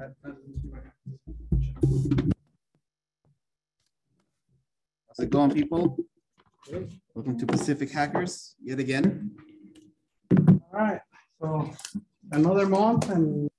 How's it going, people? Welcome to Pacific Hackers yet again. All right, so another month and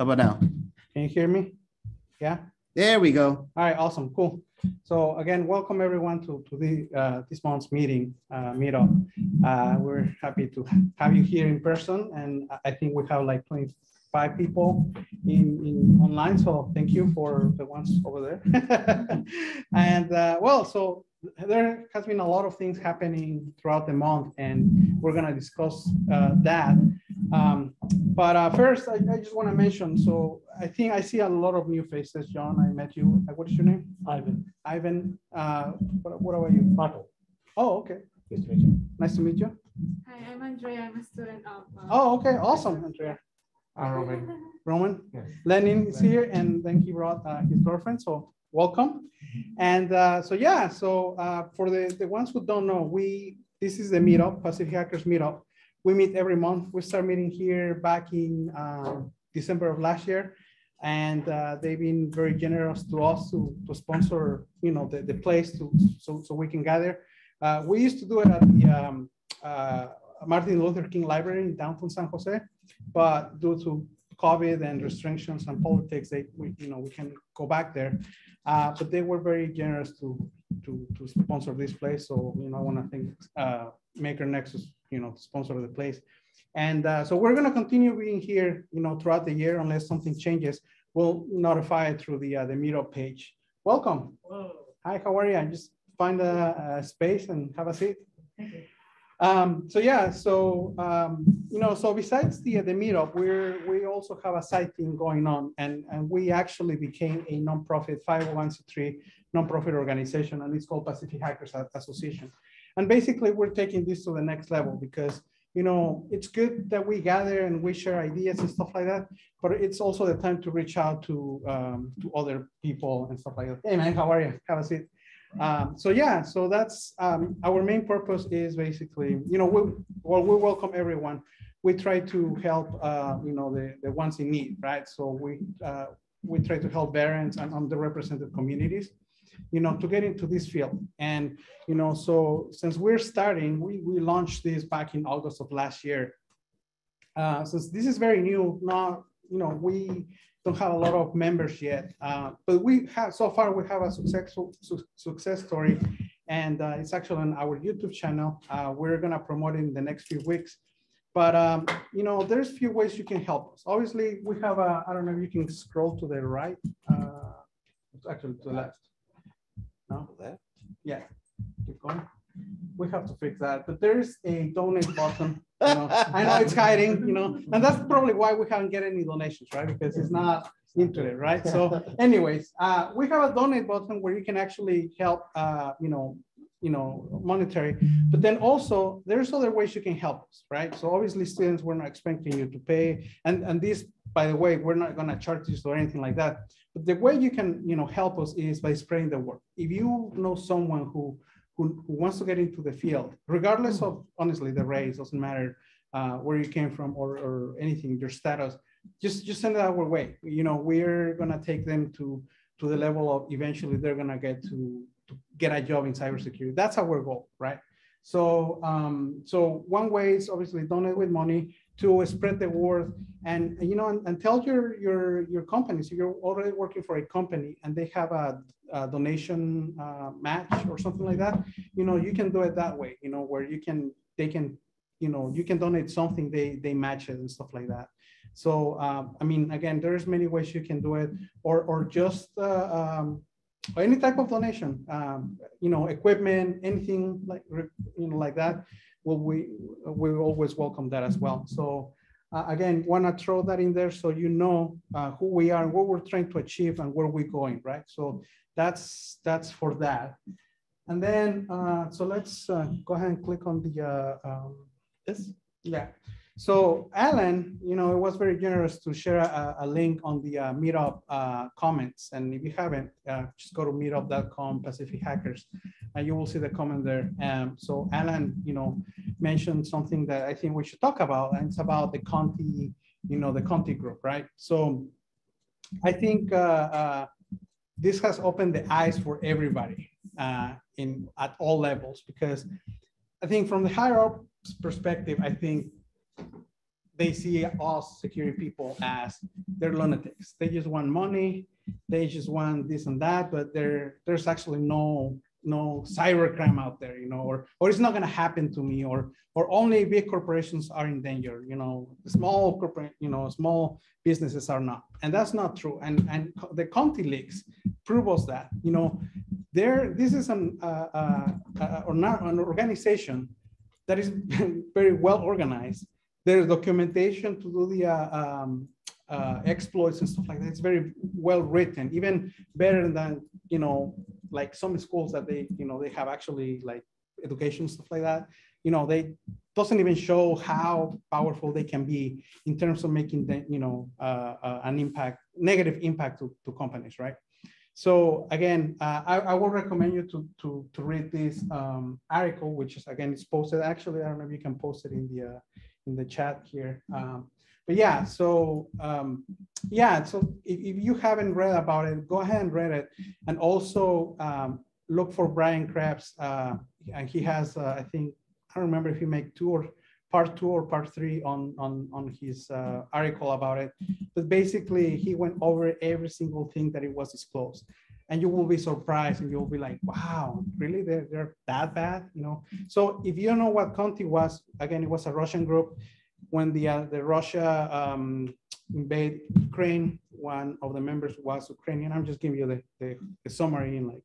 How about now? can you hear me? Yeah, There we go. all right, awesome, cool. So again, welcome everyone to, to the, uh, this month's meeting, uh, meetup. Uh, we're happy to have you here in person and I- think we have like twenty-five people in, in online, so thank you for the ones over there. And, uh, well, so there has been a lot of things happening throughout the month and we're gonna discuss, uh, that. Um, but, uh, first, I, I just wanna mention, so I think I see a lot of new faces, John, I met you, Uh, what is your name? Ivan, Ivan, uh, what, what about you? Michael, Oh, okay, nice to meet you. nice to meet you. Hi, I'm Andrea. I'm a student of. uh, Oh, okay, awesome, Andrea. Uh, Roman, Roman, Lenin is here, and then he brought uh, his girlfriend, so welcome. And uh, so, yeah, so uh, for the, the ones who don't know, we, this is the meetup, Pacific Hackers Meetup. We meet every month. We start meeting here back in uh, December of last year. And uh, they've been very generous to us to, to sponsor, you know, the, the place to, so, so we can gather. Uh, we used to do it at the um, uh, Martin Luther King Library in downtown San Jose, but due to COVID and restrictions and politics, they, we, you know, we can go back there. Uh, but they were very generous to, to, to sponsor this place. So, you know, I want to thank uh, Maker Nexus, you know, sponsor the place. And uh, so we're going to continue being here, you know, throughout the year unless something changes. We'll notify it through the uh, the meetup page. Welcome. Hi, how are you? Just find a, a space and have a seat. Um, so yeah, so um, you know, so besides the the meetup, we're we also have a side thing going on, and and we actually became a nonprofit 501c3 nonprofit organization, and it's called Pacific Hackers Association. And basically, we're taking this to the next level because you know it's good that we gather and we share ideas and stuff like that, but it's also the time to reach out to um, to other people and stuff like that. Hey man, how are you? Have a seat. Um, so yeah, so that's um, our main purpose is basically, you know, we well we welcome everyone. We try to help, uh, you know, the the ones in need, right? So we uh, we try to help parents and underrepresented communities, you know, to get into this field. And you know, so since we're starting, we we launched this back in August of last year. Uh, since this is very new, not you know, we don't have a lot of members yet, uh, but we have so far we have a successful su success story, and uh, it's actually on our YouTube channel. Uh, we're gonna promote it in the next few weeks. But um, you know, there's a few ways you can help us. Obviously, we have a. I don't know if you can scroll to the right. Uh, actually, to the left. No, Left? yeah, keep going. We have to fix that, but there is a donate button. You know, I know it's hiding, you know, and that's probably why we haven't get any donations, right? Because it's not into it, right? So anyways, uh, we have a donate button where you can actually help, uh, you know, you know, monetary, but then also there's other ways you can help us, right? So obviously students, we're not expecting you to pay. And, and this, by the way, we're not gonna charge you or anything like that. But the way you can, you know, help us is by spreading the word. If you know someone who, who, who wants to get into the field, regardless of, honestly, the race, doesn't matter uh, where you came from or, or anything, your status, just, just send it our way. You know, we're gonna take them to, to the level of eventually they're gonna get to, to get a job in cybersecurity. That's our goal, right? So, um, so one way is obviously donate with money to spread the word and, you know, and, and tell your, your, your companies, if you're already working for a company and they have a, a donation uh, match or something like that, you know, you can do it that way, you know, where you can, they can, you know, you can donate something, they, they match it and stuff like that. So, um, I mean, again, there's many ways you can do it or, or just, uh, um, any type of donation, um, you know, equipment, anything like, you know, like that. Well, we, we always welcome that as well. So, uh, again, want to throw that in there so you know uh, who we are, what we're trying to achieve, and where we're going, right? So that's that's for that. And then, uh, so let's uh, go ahead and click on the uh, um, this. Yeah. So Alan, you know, it was very generous to share a, a link on the uh, Meetup uh, comments. And if you haven't, uh, just go to meetup.com Pacific Hackers, and you will see the comment there. Um, so Alan, you know, mentioned something that I think we should talk about, and it's about the Conti, you know, the Conti group, right? So I think uh, uh, this has opened the eyes for everybody uh, in at all levels because I think from the higher up perspective, I think they see us security people as they're lunatics. They just want money. They just want this and that, but there there's actually no no cybercrime out there, you know, or or it's not going to happen to me, or or only big corporations are in danger, you know, small corporate, you know, small businesses are not, and that's not true. And and the Conti leaks prove us that, you know, there this is an uh, uh, uh, or not an organization that is very well organized there's documentation to do the uh, um, uh, exploits and stuff like that. It's very well written, even better than you know, like some schools that they you know they have actually like education stuff like that. You know, they doesn't even show how powerful they can be in terms of making the, you know uh, uh an impact, negative impact to, to companies, right? So again, uh, I, I will recommend you to to to read this um, article, which is again it's posted. Actually, I don't know if you can post it in the uh, in the chat here. Um, but yeah, so um, yeah, so if, if, you haven't read about it, go ahead and read it. And also um, look for Brian Krebs. Uh, and he has, uh, I think, I don't remember if he made two or part two or part three on, on, on his uh, article about it. But basically, he went over every single thing that it was disclosed and you will be surprised and you'll be like, wow, really? They're, they're that bad, you know? So if you don't know what Conti was, again, it was a Russian group. When the, uh, the Russia um, invaded Ukraine, one of the members was Ukrainian. I'm just giving you the, the, the summary in like,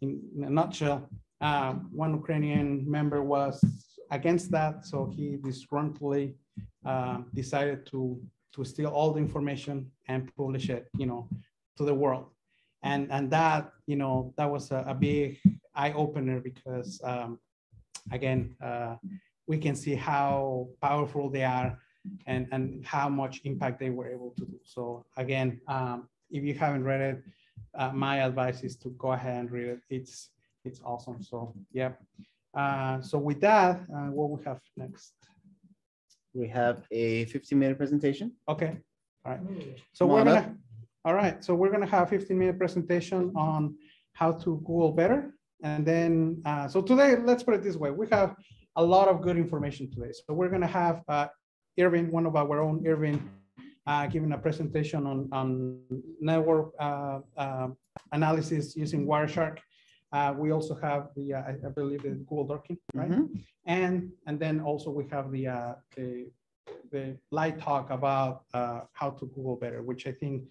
in, in a nutshell. Uh, one Ukrainian member was against that. So he disgruntledly uh, decided to, to steal all the information and publish it, you know, to the world and and that you know that was a, a big eye opener because um, again uh, we can see how powerful they are and and how much impact they were able to do. So again um, if you haven't read it uh, my advice is to go ahead and read it. It's it's awesome. So yeah uh, so with that uh, what we have next? We have a 15 minute presentation. Okay. All right. So we're gonna all right, so we're gonna have a 15 minute presentation on how to Google better. And then, uh, so today, let's put it this way. We have a lot of good information today. So we're gonna have uh, Irvin, one of our own Irvin, uh, giving a presentation on, on network uh, uh, analysis using Wireshark. Uh, we also have the, uh, I, believe the Google Dorking, right? Mm -hmm. And and then also we have the uh, the the light talk about uh, how to Google better, which I think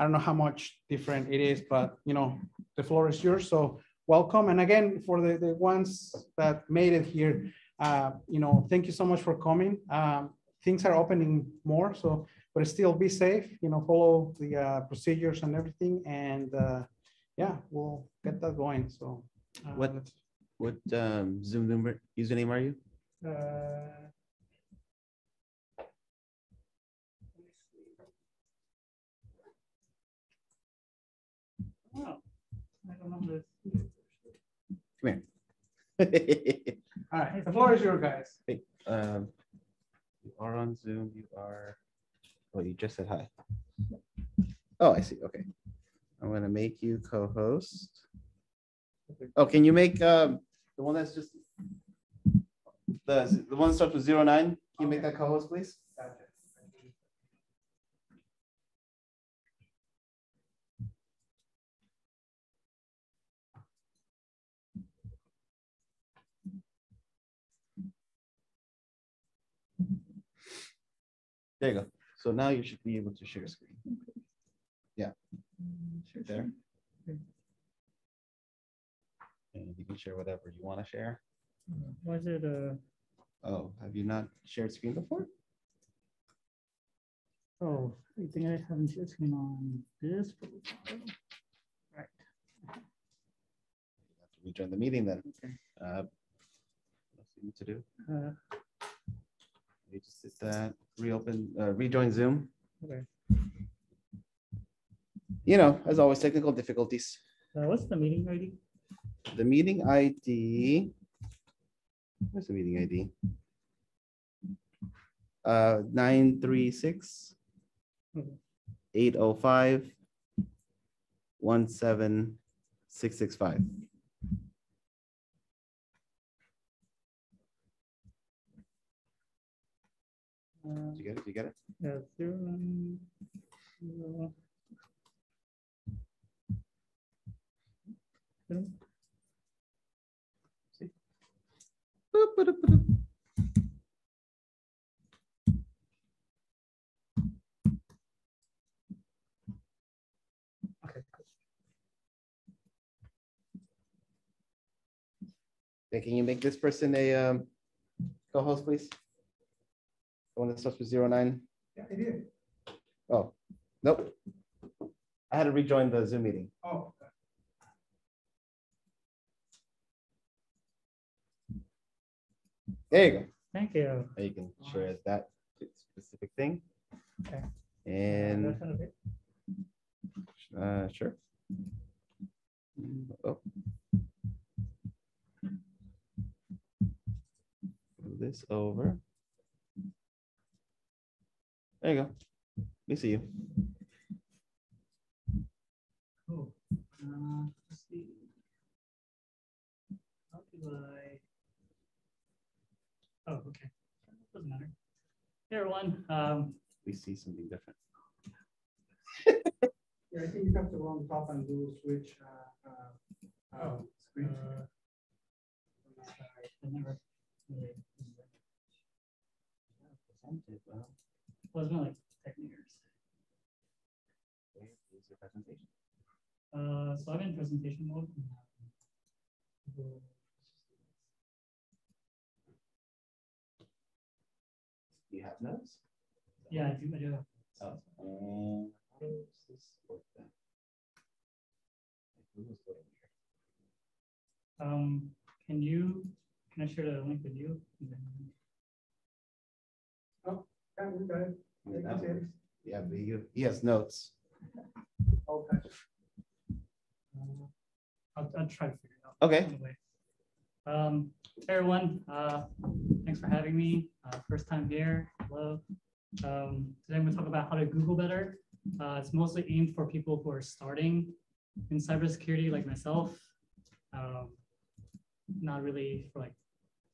I don't know how much different it is, but you know, the floor is yours. So welcome. And again, for the, the ones that made it here, uh, you know, thank you so much for coming. Um, things are opening more, so but still be safe. You know, follow the uh, procedures and everything, and uh, yeah, we'll get that going. So uh, what what um, Zoom number username are you? Uh, Oh, I don't know this. Come here. All right, the floor is yours, guys. Hey, um, you are on Zoom. You are. Oh, you just said hi. Oh, I see. Okay. I'm gonna make you co-host. Oh, can you make um, the one that's just the the one that starts with zero nine? Can you make that co-host, please? There you go. So now you should be able to share screen. Yeah. Share there. And you can share whatever you want to share. Was it a? Oh, have you not shared screen before? Oh, I think I haven't share screen on this. Right, Rejoin the meeting then. okay. Uh, What else do you need to do? Uh, You just hit that, reopen, uh, rejoin Zoom. Okay. You know, as always, technical difficulties. uh, What's the meeting ID? The meeting ID. Where's the meeting ID? Uh, nine, three, six. Okay. Eight, oh, five. One, seven, six, six, five. Did you get it? Did you get it? Yeah, zero, zero. Zero. Boop, boop, boop, boop. Okay, Can you make this person a um, co-host, please? The one that starts with zero nine? Yeah, I did. Oh, nope. I had to rejoin the Zoom meeting. Oh. There you go. Thank you. Now You can share that specific thing. Okay. And, That's kind of it. uh, sure. Oh. Move This over. There you go. We see you. Cool. Uh, let's see. How do I? Oh, okay. Doesn't matter. Hey, everyone. Um, We see something different. Yeah, I think you have to go on top and do switch. uh, uh, Oh, screen. uh, sorry, I never really. Presented, well, Was been like ten years. where is your presentation? Uh, so I'm in presentation mode. Do you have notes? Yeah, I do, I do. Oh, um, how does this work then? Google's a little. Um, can you, can I share the link with you? Yeah, we got it. Yeah, that's it. Yeah, but you, he has notes. Okay. Uh, I'll, I'll try to figure it out. Okay. Anyway. Um, hey everyone, uh, thanks for having me. Uh, first time here. Hello. Um, today I'm gonna talk about how to Google better. Uh, it's mostly aimed for people who are starting in cybersecurity like myself. Um, not really for like,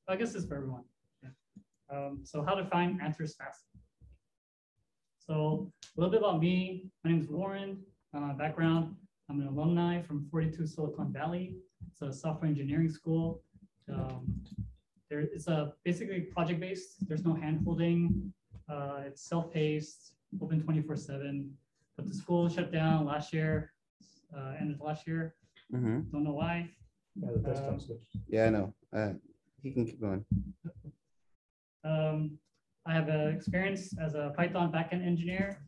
I guess it's for everyone. Yeah. Um, so how to find answers fast. So a little bit about me. My name is Warren. Uh, my background, I'm an alumni from 42 Silicon Valley. It's a software engineering school. Um, there it's a basically project based. There's no hand holding. Uh, it's self paced, open 24 seven. But the school shut down last year, uh, ended last year. Mhm. Don't know why. Yeah, the desktop Um, switch. Yeah, I know. Uh, he can keep going. Um, I have uh, experience as a Python backend engineer,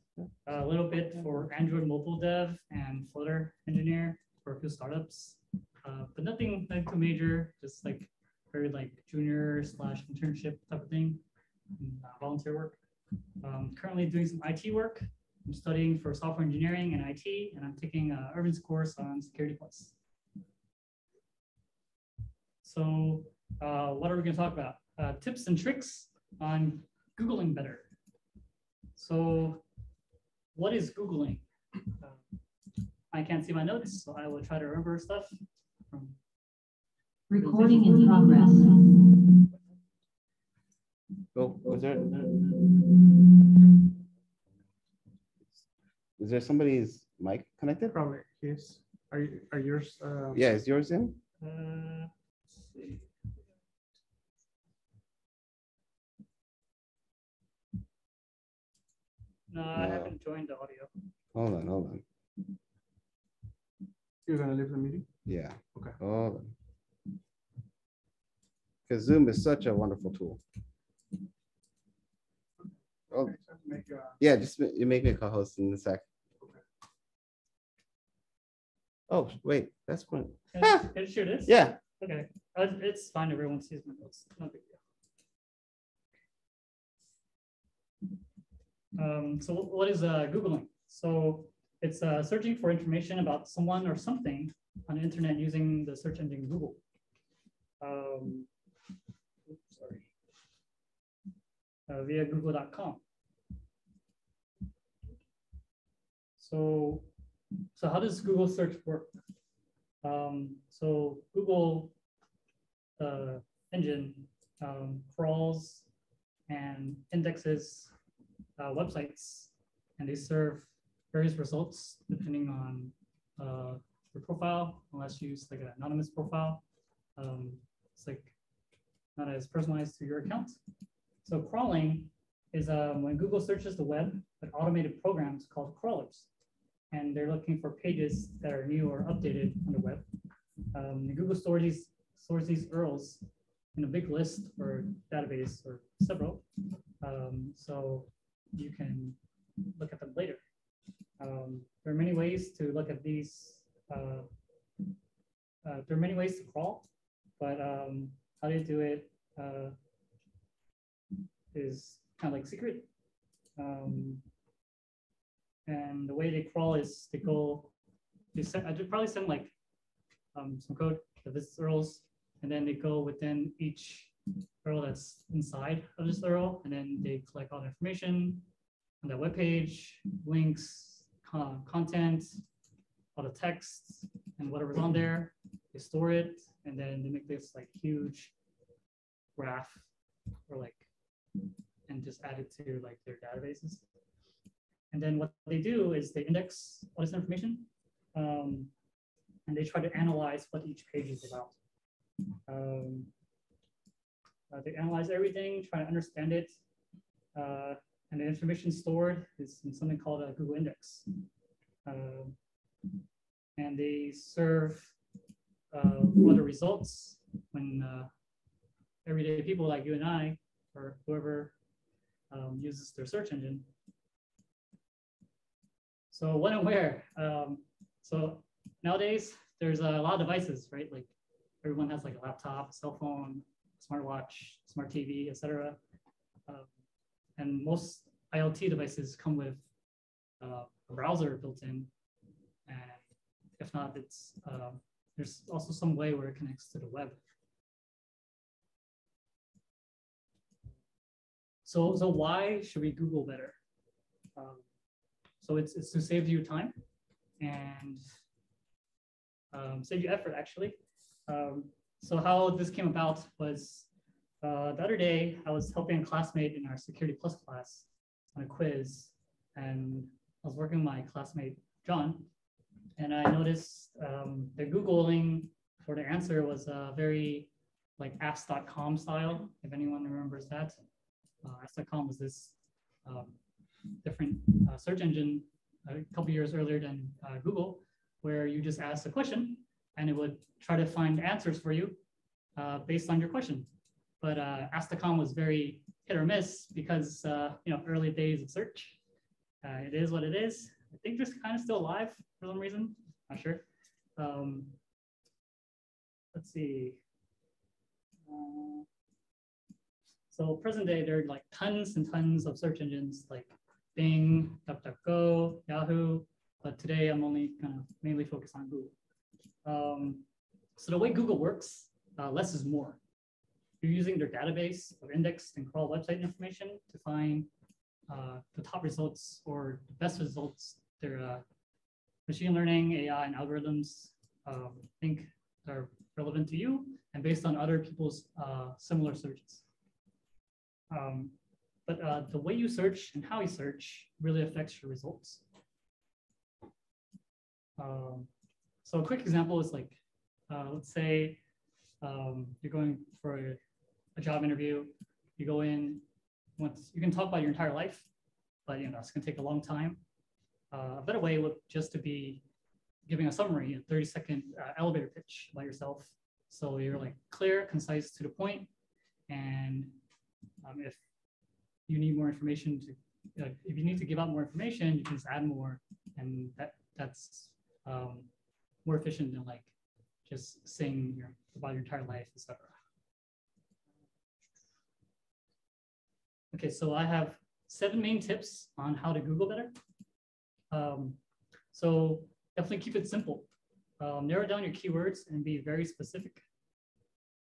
a little bit for Android mobile dev and Flutter engineer for a few startups, uh, but nothing like too major, just like very like junior slash internship type of thing, uh, volunteer work. Um, currently doing some IT work. I'm studying for software engineering and IT, and I'm taking uh, course on Security Plus. So uh, what are we going to talk about? Uh, tips and tricks on Googling better. So what is Googling? Uh, I can't see my notes, so I will try to remember stuff. from- Recording in progress. Go, was there? Is there somebody's mic connected? Probably, yes. Are you, are yours? uh, Yeah, is yours in? Uh, let's see. No, I No. haven't joined the audio. Hold on, hold on. You're gonna leave the meeting? Yeah. Okay. Hold on. Because Zoom is such a wonderful tool. Oh, make a- Yeah, just you make me a co-host in a sec. Oh, wait, that's one. Can I- can I share this? Yeah, Okay, Uh, it's fine, everyone sees my notes, no big Um, so what- is uh, Googling? So it's uh, searching for information about someone or something on the internet using the search engine Google. Um, oops, sorry. Uh, via google.com. So, so how does Google search work? Um, so Google uh, engine um, crawls and indexes uh, websites, and they serve various results depending on uh, your profile, unless you use like an anonymous profile. Um, it's like not as personalized to your account. So crawling is um, when Google searches the web with automated programs called crawlers, and they're looking for pages that are new or updated on the web. Um, Google stores these stores these URLs in a big list or database or several. Um, so you can look at them later. Um, there are many ways to look at these. Uh, uh, there are many ways to crawl, but um, how they do it uh, is kind of like secret. Um, and the way they crawl is they go, they send, I would probably send like um, some code to visits URLs, and then they go within each URL that's inside of this URL, and then they collect all the information on that web page, links, con- content, all the text, and whatever's on there. They store it, and then they make this like huge graph, or like, and just add it to like their databases. And then what they do is they index all this information, um, and they try to analyze what each page is about. Um, uh, they analyze everything, try to understand it, uh, and the information stored is in something called a Google Index. Um, and they serve uh, the results when uh, everyday people like you and I, or whoever um, uses their search engine. So when and where? Um, so nowadays, there's a lot of devices, right? Like everyone has like a laptop, a cell phone, smartwatch, smart TV, etc. Um, and most IoT devices come with uh, a browser built in. And if not, it's um, there's also some way where it connects to the web. So, so why should we Google better? Um, so it's, it's to save you time and um, save you effort actually. Um, so how this came about was uh, the other day I was helping a classmate in our Security Plus class on a quiz, and I was working with my classmate John, and I noticed um, the googling for the answer was a very like Ask.com style. If anyone remembers that, uh, Ask.com was this um, different uh, search engine a couple years earlier than uh, Google, where you just ask a question and it would try to find answers for you uh, based on your question. But uh, Ask.com was very hit or miss because uh, you know early days of search. Uh, it is what it is. I think just kind of still alive for some reason. Not sure. Um, let's see. Uh, so present day, there are like tons and tons of search engines like Bing, DuckDuckGo, Yahoo. But today I'm only kind of mainly focused on Google. Um, so the way Google works, uh, less is more. You're using their database of indexed and crawl website information to find uh, the top results or the best results their uh, machine learning, AI, and algorithms um, think are relevant to you and based on other people's uh, similar searches. Um, but uh, the way you search and how you search really affects your results. Um, so a quick example is like, uh, let's say um, you're going for a, a, job interview, you go in, once you can talk about your entire life, but you know, it's gonna take a long time. Uh, a better way would just to be giving a summary, a 30 second uh, elevator pitch about yourself. So you're like clear, concise, to the point, and um, if you need more information to if you need to give out more information, you can just add more, and that that's um, more efficient than like just saying your about your entire life, etc. Okay, so I have seven main tips on how to Google better. Um, so definitely keep it simple. Um, narrow down your keywords and be very specific.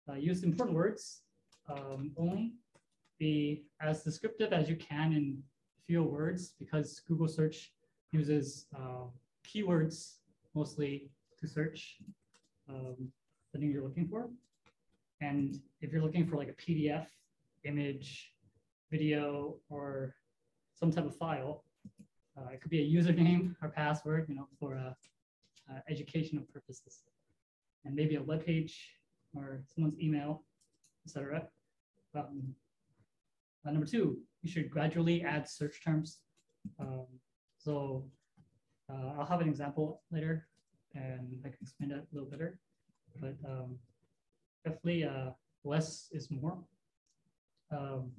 Uh, use important words um, only. Be as descriptive as you can in few words because Google search uses uh, keywords mostly to search um, the thing you're looking for. And if you're looking for like a PDF, image, video, or some type of file, uh, it could be a username or password, you know, for uh, uh, educational purposes, and maybe a web page or someone's email, etc. Um, uh, number two, you should gradually add search terms. Um, so uh, I'll have an example later, and I can explain that a little better. But um, definitely, uh, less is more. Um,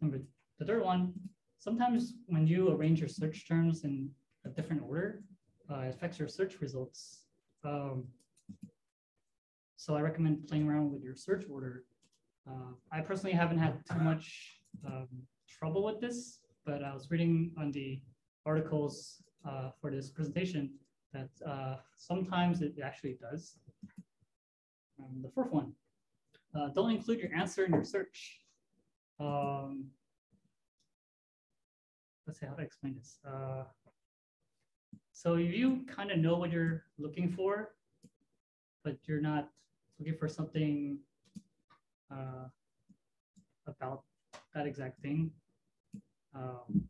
number the third one, sometimes when you arrange your search terms in a different order, uh, it affects your search results. Um, so I recommend playing around with your search order. Uh, I personally haven't had too much um, trouble with this, but I was reading on the articles uh, for this presentation that uh, sometimes it actually does. Um, the fourth one, uh, don't include your answer in your search. Um, let's see how to explain this. Uh, so if you kind of know what you're looking for, but you're not looking for something uh, about that exact thing, um,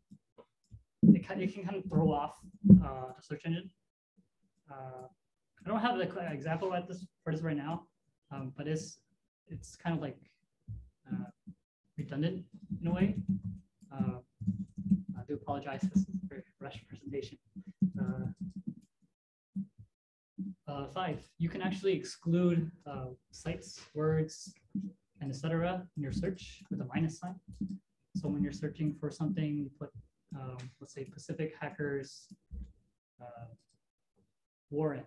it, can, it can kind of throw off uh, the search engine. Uh, I don't have the example at this for this right now, um, but it's it's kind of like uh, redundant in a way. Uh, I do apologize. This is a very rushed presentation. Uh, uh, five, you can actually exclude uh, sites, words, and etc. in your search with a minus sign. So when you're searching for something, you put, um, let's say, Pacific Hackers uh, Warren.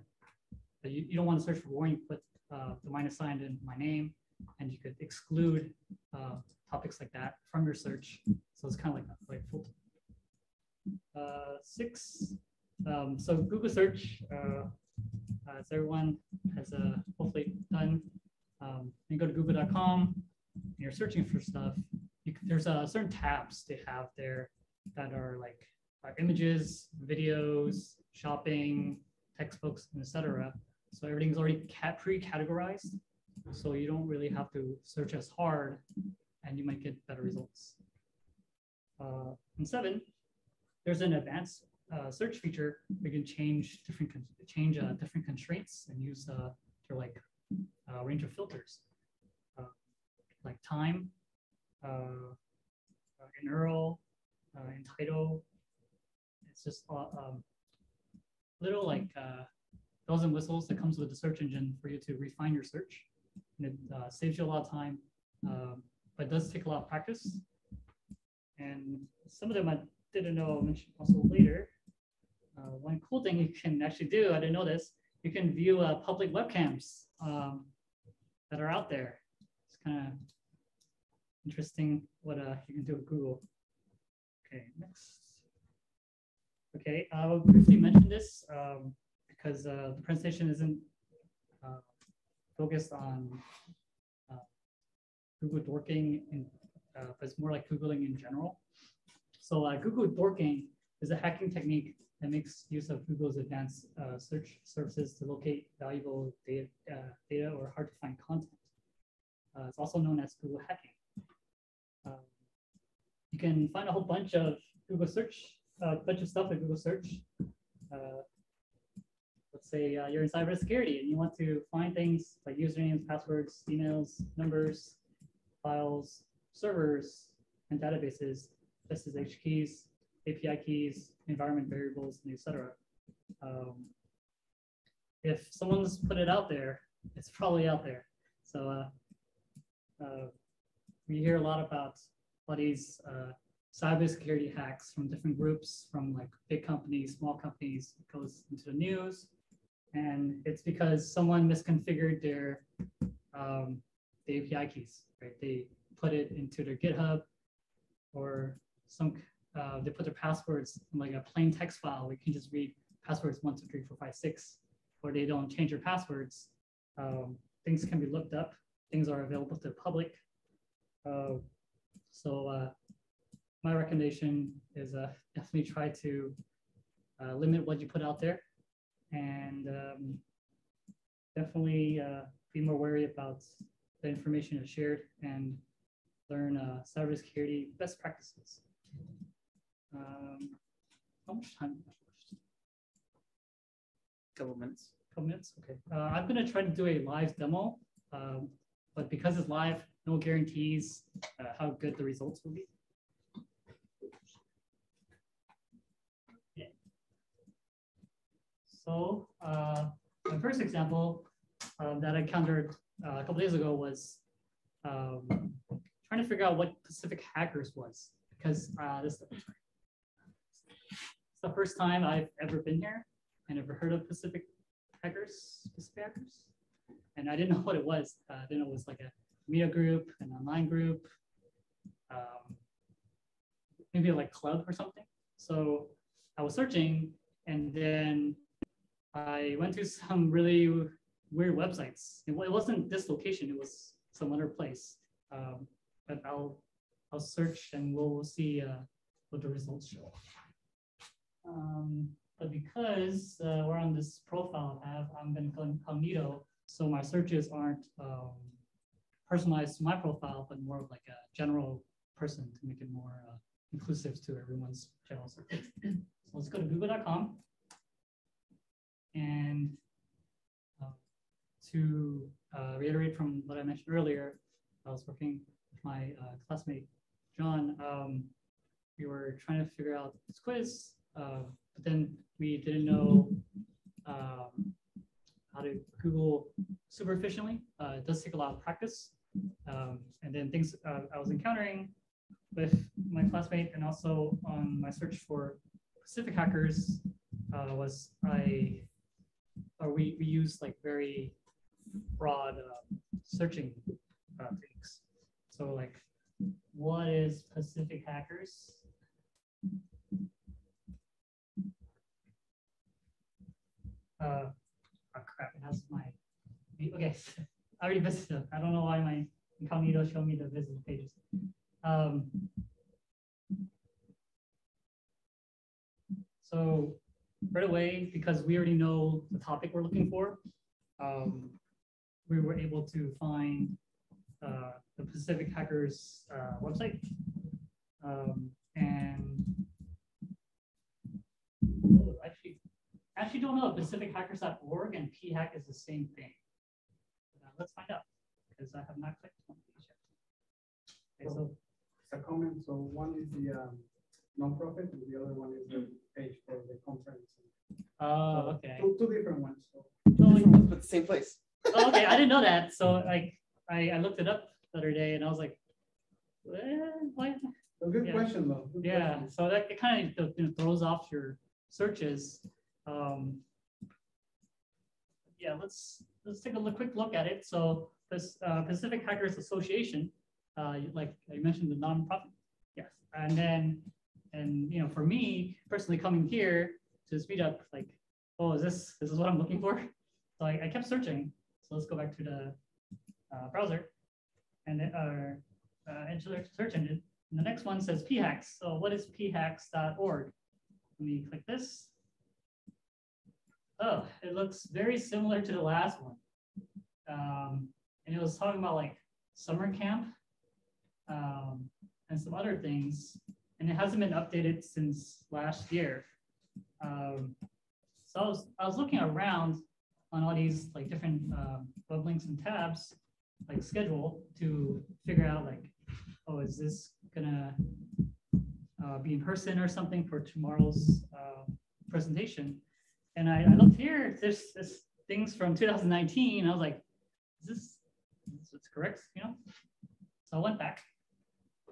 You, you don't want to search for Warren, you put uh, the minus sign in my name, and you could exclude uh, topics like that from your search. So it's kind of like that, like full. Uh, six. Um, so Google search, uh, as everyone has uh, hopefully done, um, you go to google.com, and you're searching for stuff. You, there's uh, certain tabs they have there that are like uh, images, videos, shopping, textbooks, etc. So everything's already pre-categorized. So you don't really have to search as hard and you might get better results. Uh, and seven, there's an advanced uh, search feature. We can change different change uh, different constraints and use uh, their like uh, range of filters, uh, like time, uh, in URL, in title. It's just um, little like bells and whistles that comes with the search engine for you to refine your search. And it saves you a lot of time, um, but does take a lot of practice. And some of them I didn't know, I'll mention also later. Uh, one cool thing you can actually do, I didn't know this, you can view uh, public webcams um, that are out there. It's kind of interesting what uh, you can do with Google. Okay, next. Okay, I'll briefly mention this um, because uh, the presentation isn't uh, focused on uh, Google dorking, in, uh, but it's more like Googling in general. So uh, Google dorking is a hacking technique that makes use of Google's advanced uh, search services to locate valuable data, uh, data or hard to find content. Uh, it's also known as Google hacking. You can find a whole bunch of Google search, a bunch of stuff in Google search. Uh, let's say uh, you're in cybersecurity and you want to find things like usernames, passwords, emails, numbers, files, servers, and databases, SSH keys, API keys, environment variables, and etc. Um, if someone's put it out there, it's probably out there. So uh, uh, we hear a lot about all these uh, cybersecurity hacks from different groups, from like big companies, small companies, it goes into the news. And it's because someone misconfigured their um, the API keys, right? They put it into their GitHub or some uh, they put their passwords in like a plain text file. We can just read passwords one, two, three, four, five, six, or they don't change their passwords. Um, things can be looked up. Things are available to the public. Uh, so uh, my recommendation is uh, definitely try to uh, limit what you put out there and um, definitely uh, be more wary about the information that's shared and learn uh, cybersecurity best practices. Um, how much time? Couple minutes. Couple minutes. Okay. Uh, I'm gonna try to do a live demo, um, but because it's live, no guarantees uh, how good the results will be. Yeah. So uh, my first example um, that I encountered uh, a couple days ago was um, trying to figure out what Pacific Hackers was because uh, this it's the first time I've ever been here and ever heard of Pacific Hackers, Pacific Hackers, and I didn't know what it was. Uh, I didn't know it was like a media group, an online group, um, maybe like club or something. So I was searching, and then I went to some really weird websites. It, wasn't this location; it was some other place. Um, but I'll I'll search, and we'll, see uh, what the results show. Um, but because uh, we're on this profile tab, I'm going to go incognito, so my searches aren't um, personalized to my profile, but more of like a general person to make it more uh, inclusive to everyone's search. so let's go to google.com. And uh, to uh, reiterate from what I mentioned earlier, I was working with my uh, classmate, John. Um, we were trying to figure out this quiz, uh, but then we didn't know um, how to Google super efficiently. Uh, it does take a lot of practice. Um, and then things uh, I was encountering with my classmate and also on my search for Pacific hackers uh, was I, or we, we use like very broad uh, searching uh, techniques. So like, what is Pacific hackers? Uh, oh crap, it has my, okay, I already visited them. I don't know why my incognito showed me the visit pages. Um, so right away, because we already know the topic we're looking for, um, we were able to find uh, the Pacific Hackers uh, website. Um, and oh, actually, actually don't know if pacifichackers.org and phack is the same thing. Uh, let's find out because I have not clicked on these yet. Okay, so a comment, so one is the um, nonprofit and the other one is the page for the conference. Oh, okay. Two, two different ones, so. Totally. But the same place. Oh, okay, I didn't know that. So like, I, I looked it up the other day and I was like, eh, why? A good Yeah. question, though. good Yeah, question. so that it kind of you know, throws off your searches. Um, yeah, let's let's take a look, quick look at it. So this uh, Pacific Hackers Association, uh, like I mentioned, the nonprofit. Yes, and then and you know, for me personally, coming here to speed up, like, oh, is this this is what I'm looking for? So I, I kept searching. So let's go back to the uh, browser and then uh, search engine. And the next one says phacks. So what is phacks.org? Let me click this. Oh, it looks very similar to the last one. Um, and it was talking about like summer camp um, and some other things. And it hasn't been updated since last year. Um, so I was, I was looking around on all these like different um, web links and tabs, like schedule to figure out like, oh, is this gonna uh, be in person or something for tomorrow's uh, presentation? And I, I looked here, there's this things from 2019. I was like, is this, is this correct? You know? So I went back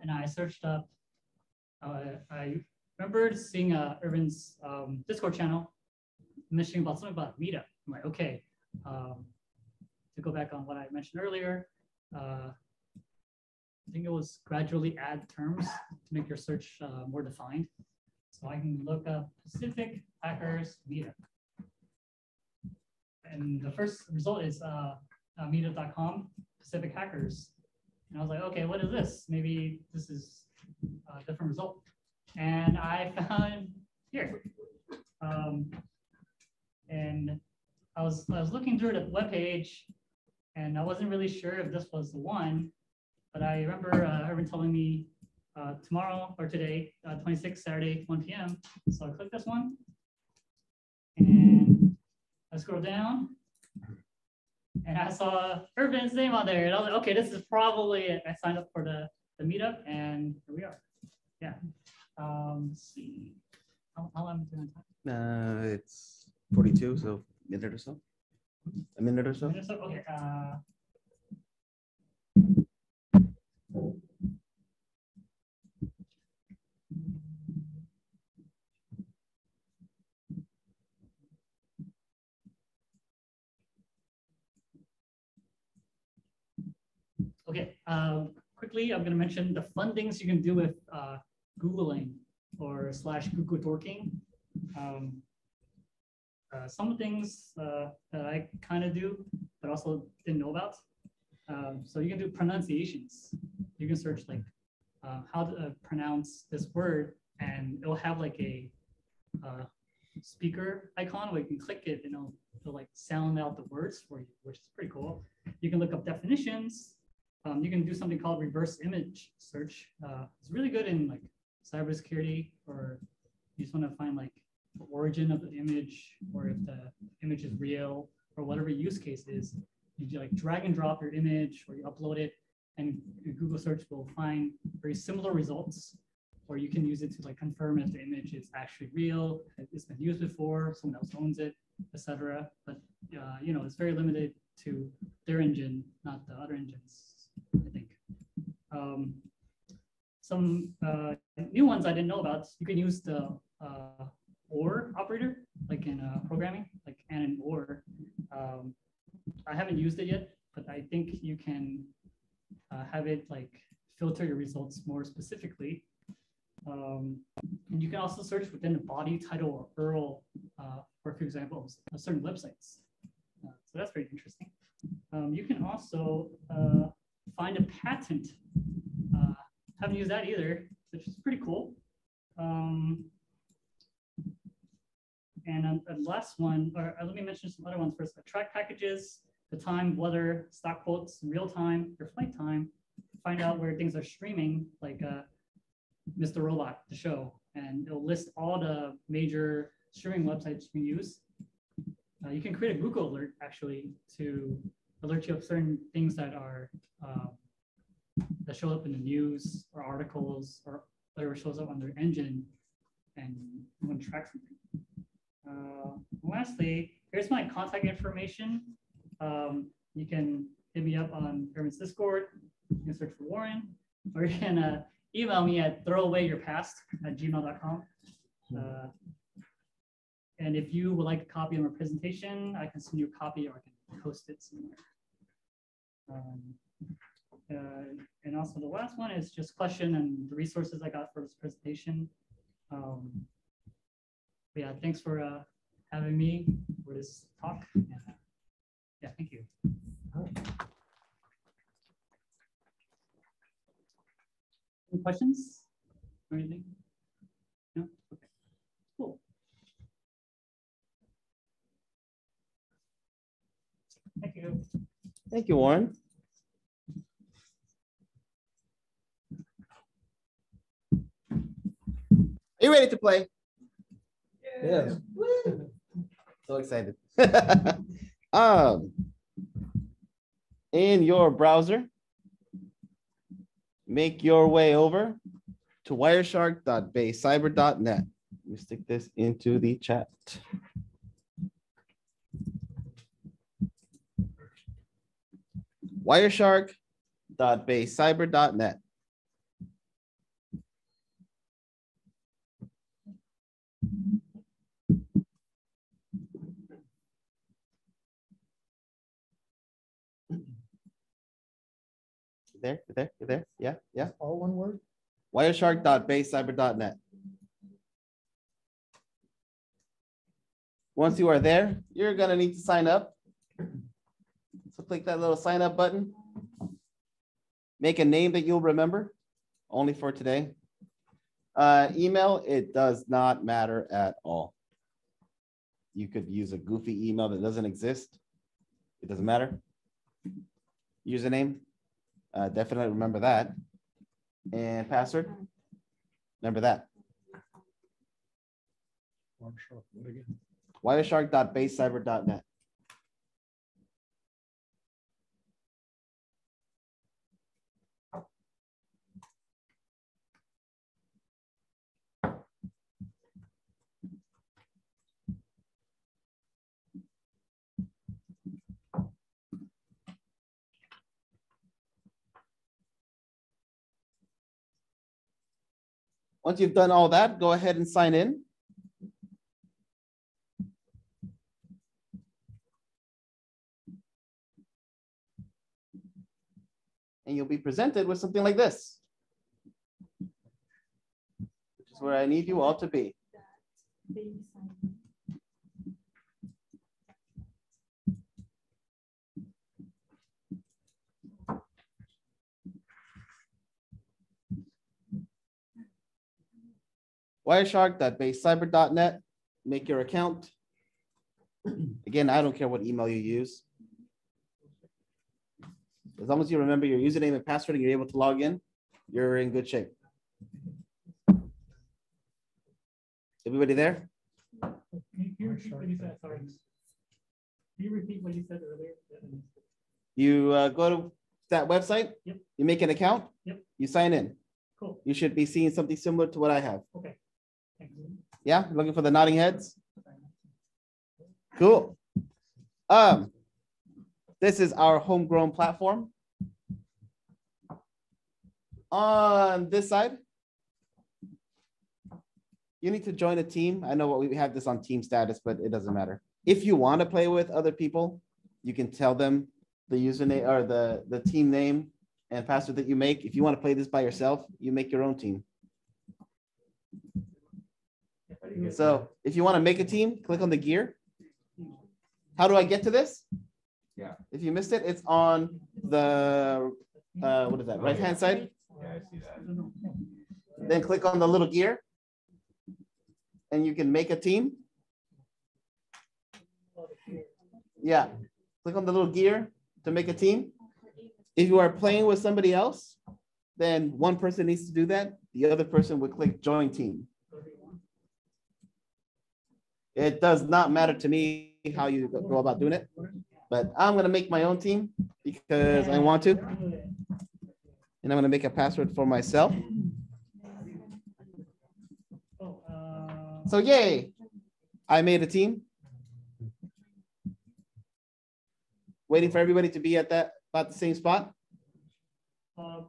and I searched up uh, I remember seeing uh, Irvin's um, Discord channel mentioning about something about meetup. I'm like, okay. Um, to go back on what I mentioned earlier, uh, I think it was gradually add terms to make your search uh, more defined. So I can look up Pacific Hackers Meetup. And the first result is uh, uh, meetup.com Pacific Hackers. And I was like, okay, what is this? Maybe this is a different result. And I found here. Um, and I was I was looking through the webpage and I wasn't really sure if this was the one, but I remember uh, everyone telling me uh, tomorrow or today, uh, 26 Saturday, 1 p.m. So I click this one and I scroll down and I saw Irvin's name on there and I was like, okay, this is probably it. I signed up for the, the meetup and here we are. Yeah. Um, let's see. How, how long am I doing time? Uh, it's 42, so a minute or so. A minute or so. Minnesota, okay, uh. Okay, um, quickly, I'm gonna mention the fun things you can do with, uh, Googling or slash Google dorking. Um, uh, some things uh, that I kind of do, but also didn't know about. Um, so you can do pronunciations. You can search like uh, how to uh, pronounce this word, and it'll have like a uh, speaker icon where you can click it and it'll, it'll like sound out the words for you, which is pretty cool. You can look up definitions. Um, you can do something called reverse image search. Uh, it's really good in like cybersecurity, or you just want to find like the origin of the image or if the image is real or whatever use case is. You like drag and drop your image or you upload it and Google search will find very similar results or you can use it to like confirm if the image is actually real, it's been used before, someone else owns it, etc. But uh, you know, it's very limited to their engine, not the other engines, I think. Um, some uh, new ones I didn't know about, you can use the uh, or operator, like in uh, programming, like and an or. Um, I haven't used it yet, but I think you can uh, have it like filter your results more specifically. Um, and you can also search within the body, title, or URL uh, for, for example, certain websites. Uh, so that's very interesting. Um, you can also find a patent. Uh, haven't used that either, which is pretty cool. Um, and the last one, or uh, let me mention some other ones first. Track packages, the time, weather, stock quotes, real time, your flight time. Find out where things are streaming, like uh, Mr. Robot, the show, and it'll list all the major streaming websites you can use. Uh, you can create a Google alert actually to alert you of certain things that are uh, that show up in the news or articles or whatever shows up on their engine, and you want to track something. Uh, lastly, here's my contact information. Um, you can hit me up on Irvin's Discord. You can search for Warren, or you can uh, email me at throwawayyourpast at gmail.com. Uh, and if you would like a copy of my presentation, I can send you a copy or I can post it somewhere. Um, uh, and also the last one is just question and the resources I got for this presentation. Um, yeah, thanks for uh, having me for this talk. Yeah, thank you. Any questions or anything? No? Okay. Cool. Thank you. Thank you, Warren. Are you ready to play? Yes. So excited. um, in your browser, make your way over to wireshark.baycyber.net. Let me stick this into the chat. Wireshark.baycyber.net. There, there, there. Yeah, yeah. It's all one word. Wireshark.baycyber.net. Once you are there, you're gonna need to sign up. So click that little sign up button. Make a name that you'll remember, only for today. Uh, email, it does not matter at all. You could use a goofy email that doesn't exist. It doesn't matter. Username, uh, definitely remember that. And password, remember that. Wireshark.baycyber.net. Once you've done all that, go ahead and sign in. And you'll be presented with something like this. Which is where I need you all to be. Wireshark.baycyber.net, make your account. Again, I don't care what email you use. As long as you remember your username and password and you're able to log in, you're in good shape. Everybody there? Can you- repeat what you said? Sorry. Can you repeat what you said earlier? You uh, go to that website. Yep. You make an account. Yep. You sign in. Cool, You should be seeing something similar to what I have. okay. Yeah, looking for the nodding heads. Cool. Um, this is our homegrown platform. On this side, you need to join a team. I know what we have this on team status, but it doesn't matter. If you want to play with other people, you can tell them the username or the, the team name and password that you make. If you want to play this by yourself, you make your own team. So if you want to make a team, click on the gear. How do I get to this? Yeah. If you missed it, it's on the, uh, what is that, right hand side? Yeah, I see that. Then click on the little gear. And you can make a team. Yeah, click on the little gear to make a team. If you are playing with somebody else, then one person needs to do that. The other person would click join team. It does not matter to me how you go about doing it, but I'm gonna make my own team because I want to. And I'm gonna make a password for myself. Oh, uh, So yay, I made a team. Waiting for everybody to be at that, about the same spot. uh,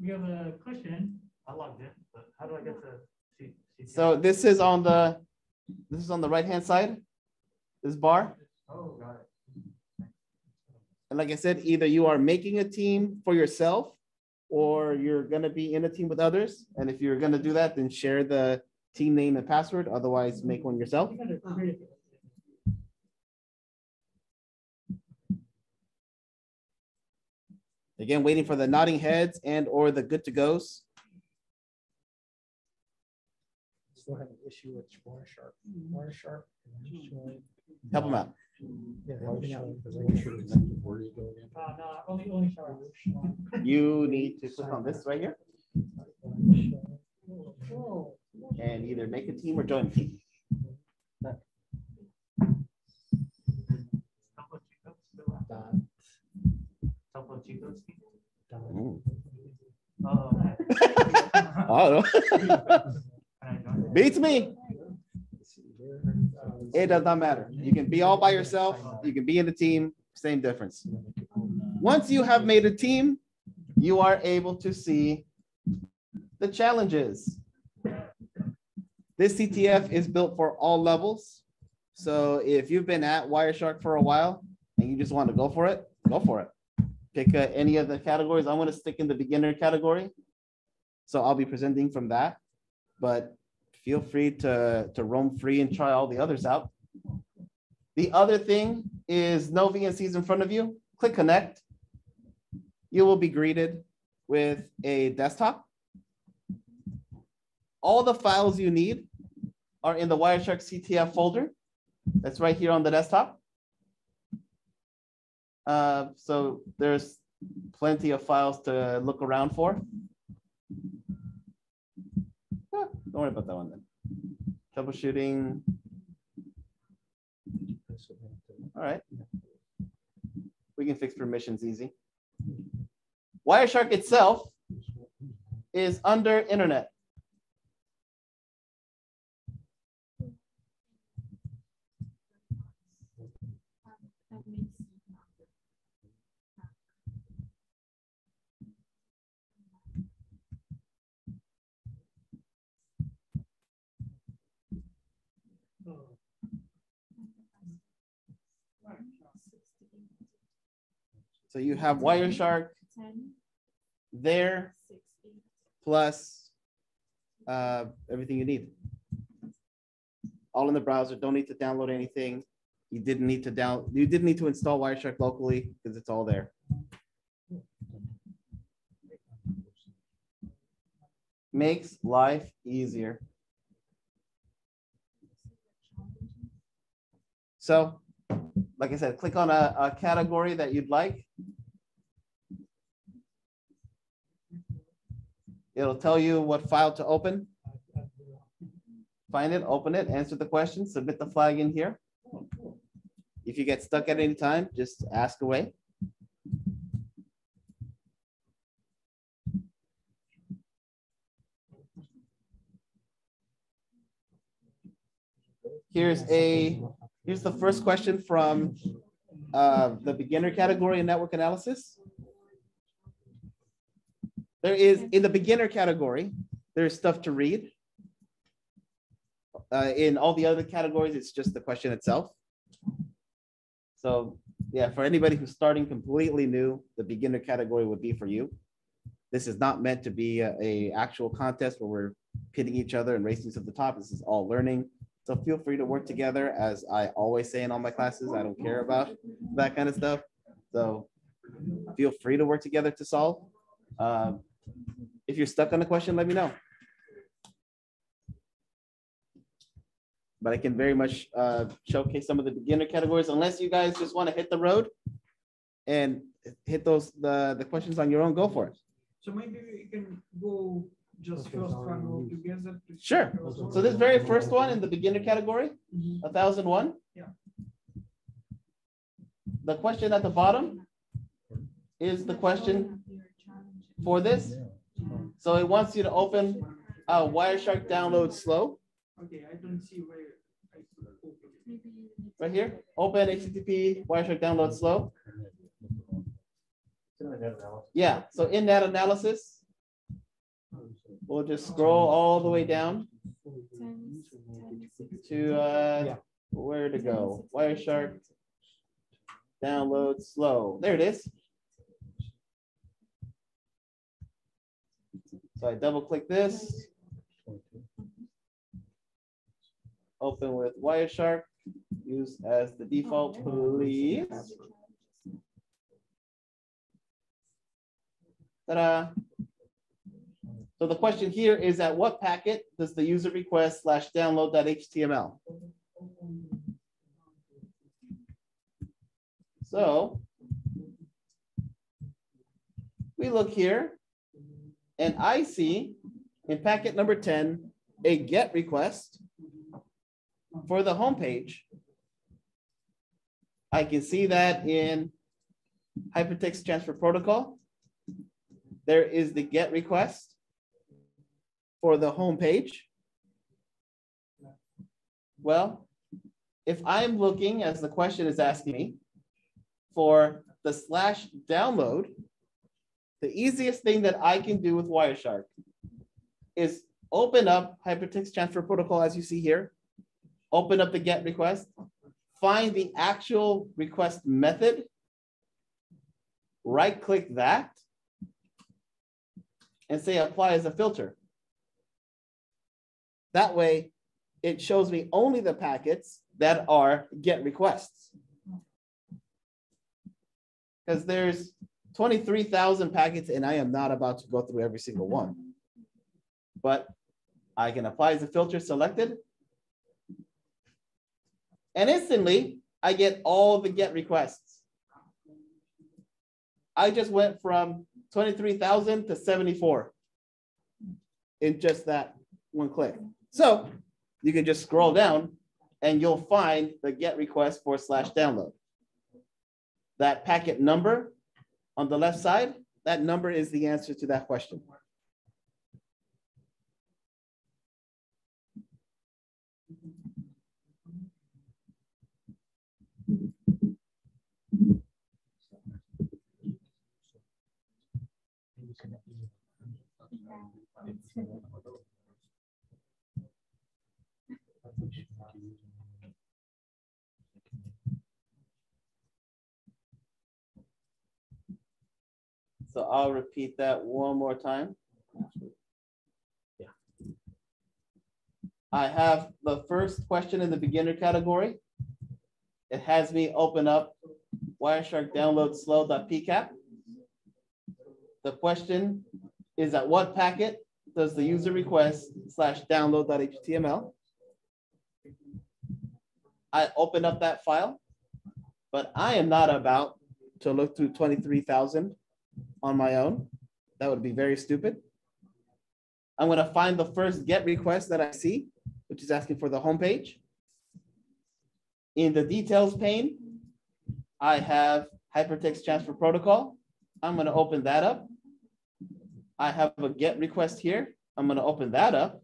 we have a question. I logged in, but how do I get to? see- see- So this is on the, this is on the right-hand side, this bar. Oh, got it. And like I said, either you are making a team for yourself or you're gonna be in a team with others. And if you're gonna do that, then share the team name and password, otherwise make one yourself. Again, waiting for the nodding heads and or the good to goes. Still have an issue with Wireshark. Wireshark. Help them out. Yeah, help me out, I want you to remember where you go again. Uh, no, only, only shower. You need to click on this right here and either make a team or join a team. Dot, dot. Ooh. Oh. Beats me. It does not matter. You can be all by yourself. You can be in the team, same difference. Once you have made a team, you are able to see the challenges. This CTF is built for all levels. So if you've been at Wireshark for a while and you just want to go for it, go for it. pick uh, any of the categories. I'm gonna stick in the beginner category. So I'll be presenting from that, but feel free to, to roam free and try all the others out. The other thing is no VNCs in front of you. Click connect. You will be greeted with a desktop. All the files you need are in the Wireshark CTF folder. That's right here on the desktop. Uh, so there's plenty of files to look around for. Don't worry about that one then. Troubleshooting, all right. We can fix permissions easy. Wireshark itself is under internet. So you have Wireshark there plus uh, everything you need. All in the browser. Don't need to download anything. You didn't need to down. You didn't need to install Wireshark locally because it's all there. Makes life easier. So, like I said, click on a, a category that you'd like. It'll tell you what file to open. Find it, open it, answer the question, submit the flag in here. If you get stuck at any time, just ask away. Here's a, here's the first question from uh, the beginner category in network analysis. There is, in the beginner category, there's stuff to read. Uh, in all the other categories, it's just the question itself. So yeah, for anybody who's starting completely new, the beginner category would be for you. This is not meant to be a, a actual contest where we're pitting each other and racing to the top. This is all learning. So feel free to work together. As I always say in all my classes, I don't care about that kind of stuff. So feel free to work together to solve. Um, if you're stuck on a question, let me know. But I can very much uh, showcase some of the beginner categories, unless you guys just want to hit the road and hit those the the questions on your own. Go for it. So maybe you can go just Okay, first so one all together. to Sure. So this very first one in the beginner category, a thousand one. Yeah. The question at the bottom is the question for this. So it wants you to open uh, Wireshark download slow Okay, I don't see where I could open it. right here. Open HTTP Wireshark download slow. Yeah, so in that analysis, we'll just scroll all the way down to uh, where to go. Wireshark download slow. There it is. So I double click this. Open with Wireshark, use as the default, please. Ta-da. So the question here is at what packet does the user request slash download.html? So we look here and I see in packet number 10, a GET request for the homepage. I can see that in Hypertext Transfer Protocol. There is the GET request for the home page? Well, if I'm looking, as the question is asking me, for the slash download, the easiest thing that I can do with Wireshark is open up Hypertext Transfer Protocol as you see here, open up the GET request, find the actual request method, right click that and say apply as a filter. That way, it shows me only the packets that are get requests. Because there's 23,000 packets and I am not about to go through every single one. But I can apply a filter selected. And instantly, I get all the get requests. I just went from 23,000 to 74 in just that one click. So you can just scroll down and you'll find the get request for slash download. That packet number on the left side, that number is the answer to that question. So I'll repeat that one more time. I have the first question in the beginner category. It has me open up Wireshark download slow.pcap. The question is at what packet does the user request slash download.html? I open up that file, but I am not about to look through 23,000 on my own. That would be very stupid. I'm gonna find the first get request that I see, which is asking for the homepage. In the details pane, I have hypertext transfer protocol. I'm gonna open that up. I have a get request here. I'm gonna open that up.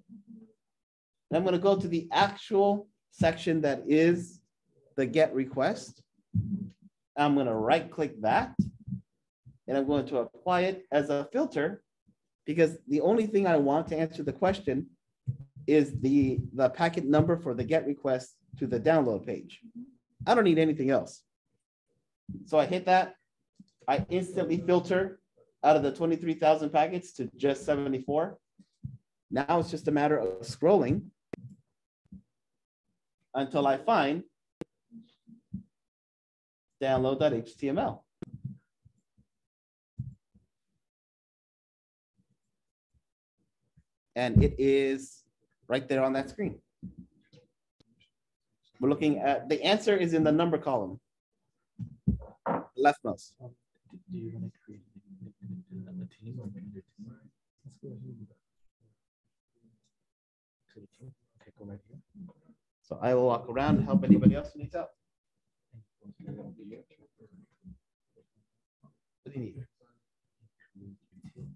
And I'm gonna go to the actual section that is the get request. I'm gonna right click that and I'm going to apply it as a filter because the only thing I want to answer the question is the, the packet number for the get request to the download page. I don't need anything else. So I hit that. I instantly filter out of the 23,000 packets to just 74. Now it's just a matter of scrolling until I find download.html. And it is right there on that screen. We're looking at, the answer is in the number column. Leftmost. Um, do you want to create uh, a team or your team? Let's go ahead and do that. To the team. Okay, go right here. So I will walk around and help anybody else who needs help. What do you need?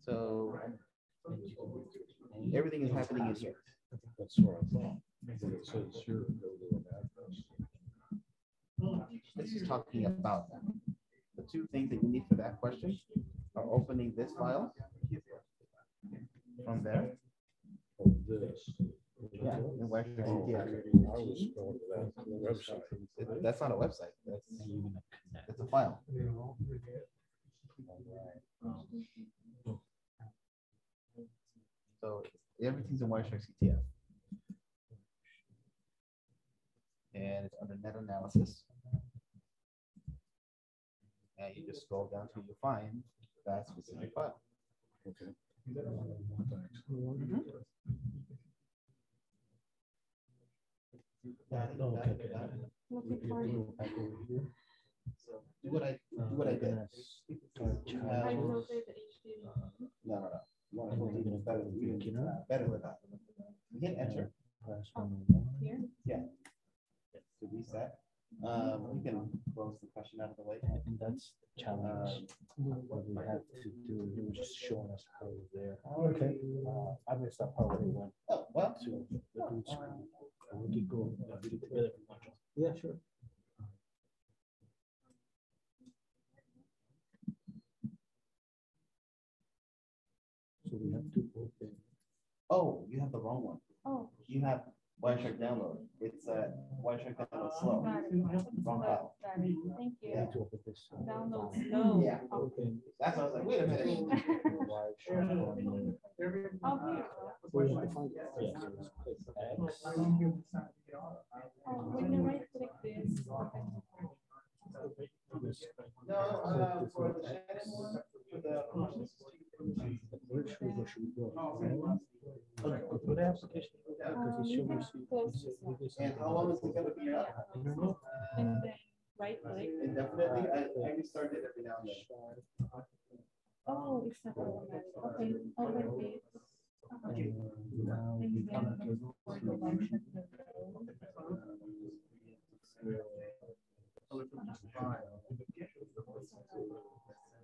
So everything is happening in here. That's what I thought. But it says here, go to an address. This is talking about that. The two things that you need for that question are opening this file from there. Oh, this. Yeah, and where should Oh, yeah. okay. I was going to that website. It- That's not a website. That's, And you're gonna connect. it's a file. So everything's in Wireshark CTF. And it's under net analysis. And you just scroll down till you find that specific file. Okay. That- Oh, okay, that- okay. that- Looking for you. go back over here. So do what I, do what I oh, did. You I have- filtered the HTML. No, no, no. You wanna And go even better, go even, beginner. uh, better with that. You hit enter Press one on one. Here. to reset. Um, you can close the question out of the way. And that's the challenge. What we have to do, he was just showing us how we're there. Okay. Uh, I missed that part when we went Oh, well, to the boot screen. And we could go, uh, read it together if you want to. Yeah, sure. So we have to open. oh, you have the wrong one. Oh, You have Wireshark download. It's uh, Wireshark download slow. Got it. Wrong file. Thank you. Yeah. To open this. Download slow. Yeah. Okay. That's why I was like, wait a minute. Wireshark download. Oh, here. Where you have find it? Yeah, so just click X. Oh, when you right click this. This- No, uh, for the Shannon one, for the. Which river should we go? Okay, go the application. Because it should receive- Close it should- it is- And how long is it gonna be up? And then right. Indefinitely, I, I restart it every now and then. Oh, it's not automatic. Okay, open it. And now we And can then for the function. Then you'll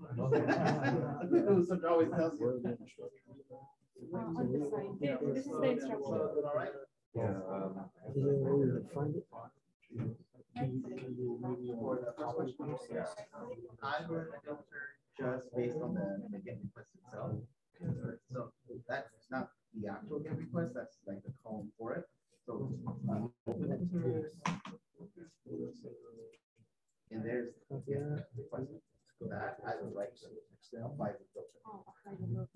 it always tells you. On Here, this is the instruction. Is there a way to find it? I a filter just based on the, the get request itself. So that's not the actual get request, that's like the column for it. So. um, open it. And there's. the get request. That I would like to apply the filter. Oh, apply the look.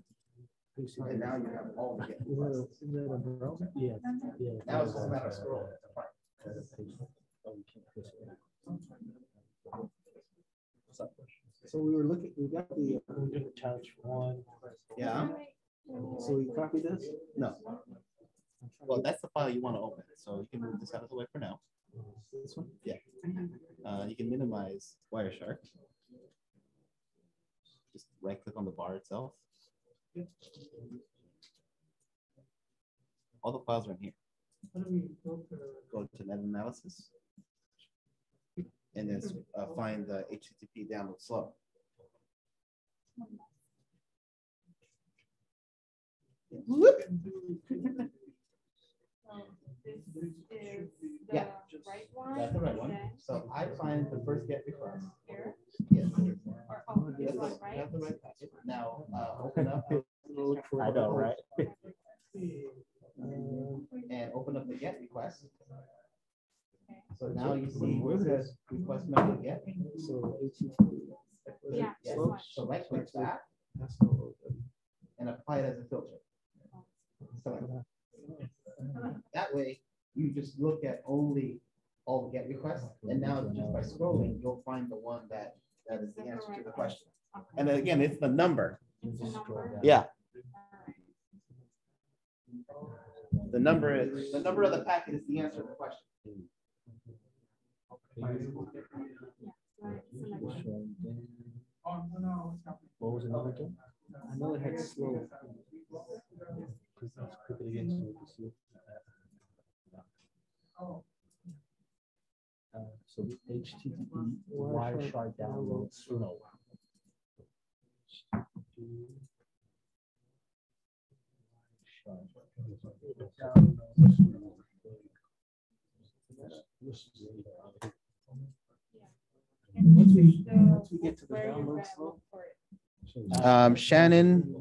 And now you have all the get Is that a, requests. is that a browser? Yeah, yeah. Now it's just a matter of scrolling. to find. Oh, you can't press it. So we were looking, we got the, uh, We did Attach one. Yeah, so we copied this? no. Well, that's the file you want to open, so you can move this out of the way for now. This one? Uh, you can minimize Wireshark. Just right click on the bar itself. All the files are in here. Go to net analysis. And then uh, find the HTTP download slow. So is the Yeah. right one. That's the right one. then So I find the first get request. Here, Yes. or, oh, this That's one, right? that's the right packet. Now, uh, open up I know, right? and open up the get request. So now you see where it says request method get. So HTTP. Yeah, this So one. so right click that That's and apply it as a filter. Select. That way, you just look at only all the get requests, and now just by scrolling, you'll find the one that, that is the answer to the question. And then again, it's the number. It's a number. Yeah, the number is, the number of the packet is the answer to the question. What was the number again? I know it had slow. Uh, So HTTP Wireshark download slow. And Once we, once we get to the where download gonna slow, look for it. Um, Shannon,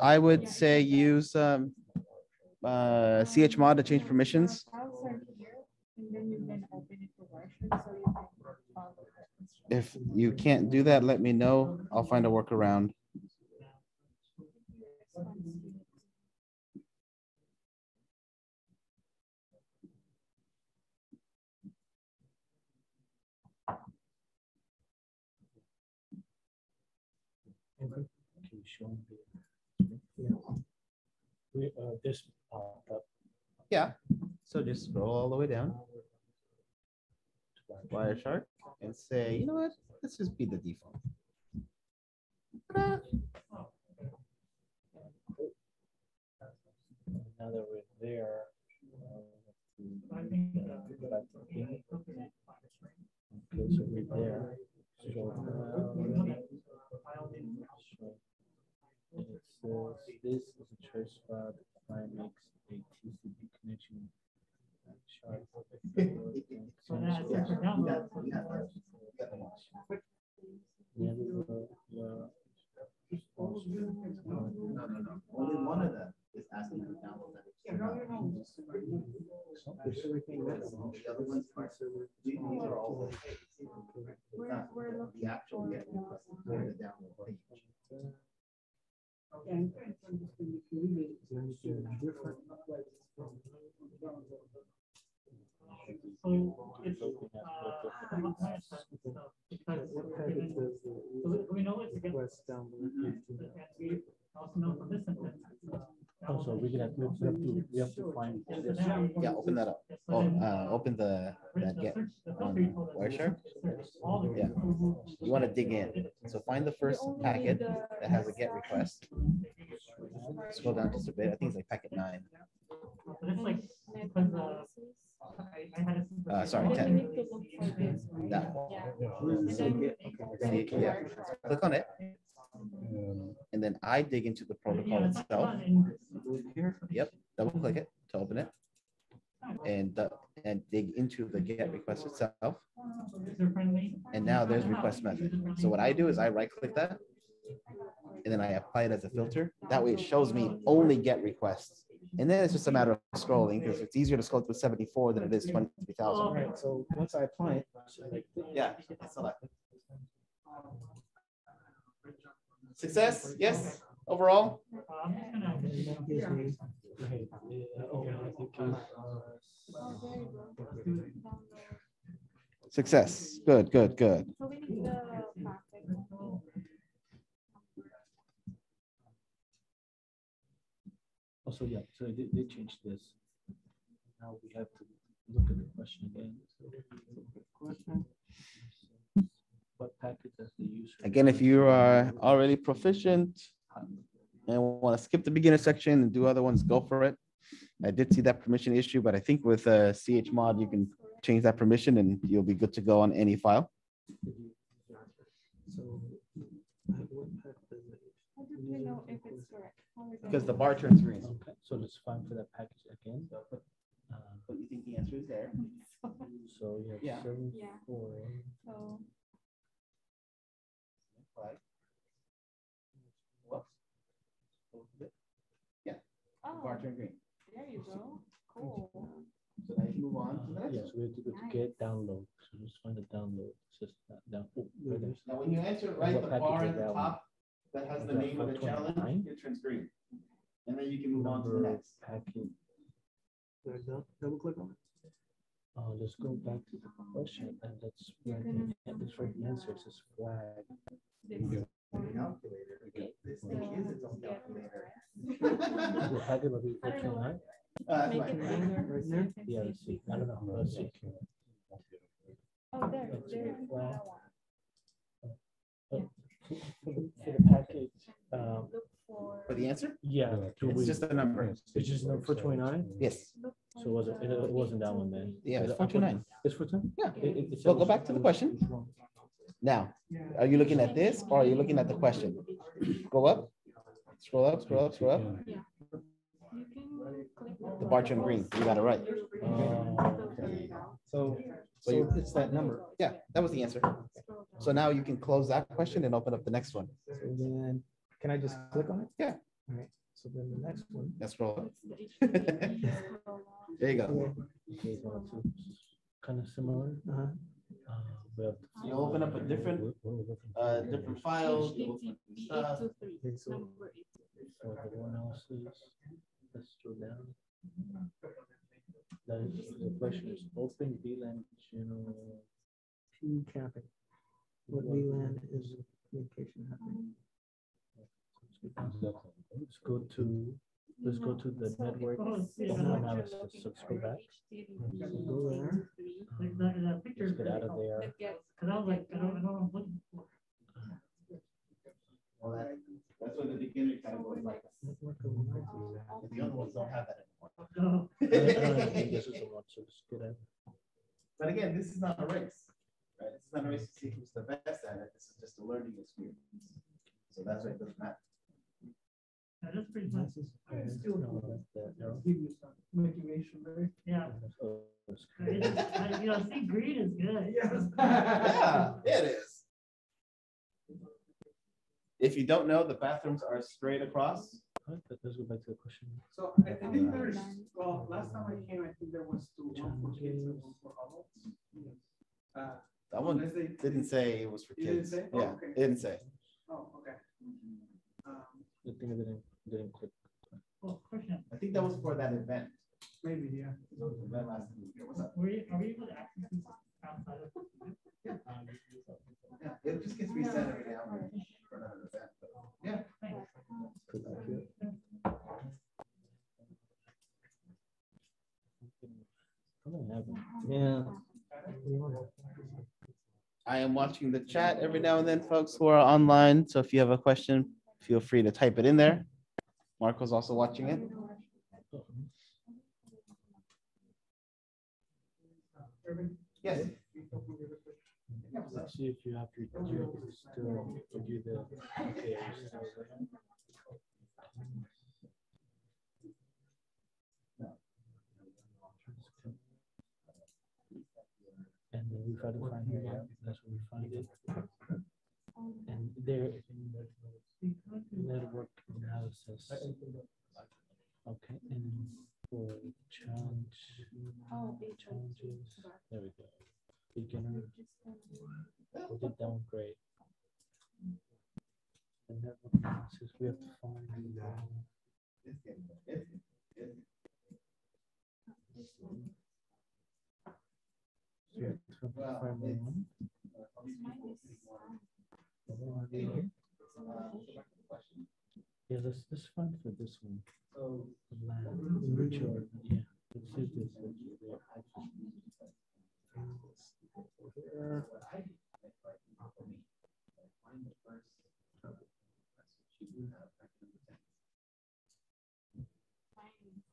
I would say use, um, uh, chmod to change permissions. Files are here, and then you can open it to version, so you can follow the instructions. If you can't do that, let me know. I'll find a workaround. Can you show me the- Yeah. We, uh, this, popped up. Yeah, so just scroll all the way down, to Wireshark, and say, you know what, let's just be the default. Ta-da. Now that we're there. uh, back to the beginning. Okay, so we're there. Uh, so And it says this is a trace file that the client makes a TCP connection. uh, shard So that's it for download. Yeah, the- the- No, no, no. Only one of them is asking you to download that. The other ones are, these are all. We're, we're looking The actual get request, for the page. Because so we- know it's we also know from this sentence. uh, Oh, so we we have to, we have to find. Yeah, open that up. Oh, uh, open the, that get, search- the on filter you Wireshark? to search all the- Yeah. you want to dig in. So find the first packet that has a get request. Scroll down just a bit. I think it's like packet nine. So that's like, because, uh, I, I had a. Uh, sorry, 10. need to look for this, right? That Yeah. Where does it say And then get? we can See, yeah. Click on it. And then I dig into the protocol itself. Yep, double click it to open it. And, uh, and dig into the get request itself. And now there's request method. So what I do is I right click that. And then I apply it as a filter. That way it shows me only get requests. And then it's just a matter of scrolling because it's easier to scroll through seventy-four than it is twenty thousand. Alright, so once I apply it. Yeah, I. Success, yes, overall? Uh, I'm just gonna. And then that gives me- okay, oh, I think, Oh, there you go. Download. Success, good, good, good. So we need the packet. Also, yeah, so they, they changed this. Now we have to look at the question again. Question. What packet does the user? Again, if you are already proficient and want to skip the beginner section and do other ones, go for it. I did see that permission issue, but I think with uh, chmod, you can change that permission and you'll be good to go on any file. So. what packet does it- How do we know if it's correct? Because the bar turns green. Okay, so let's find for that package again. Uh, But you think the answer is there? So you Yeah. have seven, Yeah, four, so. Right. Yeah, bar Oh, turned green. there you go. Cool. So now you move on to the next yes, one. we have to go to get download, so just find the download, it's just that down. oh, right there. Now, when you answer it right, the bar at the top that has the name of the 429? challenge, it turns green. And then you can move on to the next. packet, There, dou- Double click on it. uh, let's go back to the question and let's, You're write the- let's write the answer, it says flag. This Calculator. This thing is its own Yeah. calculator. The packet will be four twenty-nine? Uh, Make fine. it bigger. Right there? Yeah, see let's see, it I don't know, let's see. Oh, there, Let's there. flag. one. For for the package, um, for. The answer, yeah. do it's we- just a number. It's just number four twenty-nine? Yes, look So was it, it it wasn't that one then? yeah, it's I four put- two nine. It's for ten? Yeah. It- it- it So go back to the question. It's wrong. Now, are you looking at this or are you looking at the question? Go up, scroll up, scroll up, scroll up. You can click. The bar turned green. You got it right. Oh, okay. So, So so you- it's that number. Yeah, that was the answer. So now you can close that question and open up the next one. So then, can I just click on it? Yeah. All right, so then the next one. Let's scroll up. It's the HTTP scroll on. There you go. Okay, so it's kind of similar. Uh-huh. Uh, we have- You open up a different, What- what are we looking Uh, different files. you open up HTTP stuff. 823, so- number 823. So the one else is, let's go down. That is, the question is open VLAN general. P capping. What VLAN is communication happening? Let's go to, let's go to the So network was- it's functional what you're analysis. looking Let's go back. HTTP Go there. 823, Like the, the picture. Let's get out of there. Cause I was like, I don't, I don't know what. Well, That's what the beginner category is like. Of oh, devices. The other ones don't have that anymore. No. Oh. I don't- I don't think This is the one, so let's get out. But again, this is not a race, right? This is not a race to see who's the best at it. This is just a learning experience. So that's why it doesn't matter. Yeah, That's pretty fun. I still know that, you know. Give you some motivation, right? Yeah. I You know, see, green is good. Yeah, it is. If you don't know, the bathrooms are straight across. But let's go back to the question. So I I think there's, well, last time I came, I think there was two, one for kids and one for adults. Uh, That one they- didn't say it was for You didn't kids. say? Oh, Yeah, okay. it didn't say. Oh, okay. Um, I think I didn't, didn't click. Well, question, I think that was for that event. Maybe, yeah. Event last year. What's up? were you, are we able to access this outside of? Uh, yeah, it just gets reset every now and then for another event. but Yeah. Thanks. Click out here. I don't have it. Yeah. I am watching the chat every now and then, folks who are online. So if you have a question, feel free to type it in there. Marco's also watching it. Yes. Let's see if you have to do still do the. And then we try to find it, that's where we find it. And there in the network analysis. Okay, and for challenge, Oh, challenges, there we go. Beginner, we did great. The network analysis, we have to find. So we have to one. The one. Yeah, let's, let's for this one. Oh. Land, Richard, yeah, let's do this.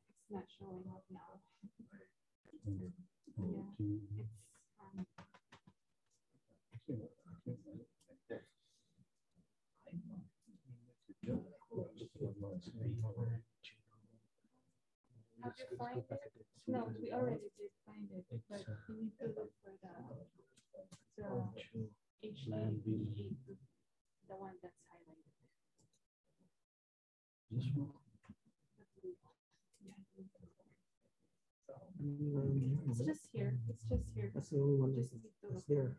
It's not showing up now. Yeah, it's, Mm-hmm. Have you find it? No, we already did find it, it's but uh, we need to look for the so H A B E, the one that's highlighted. This one. It's just here. It's just here. That's the only one just that's here.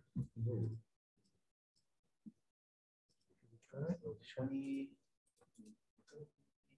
All right, 20.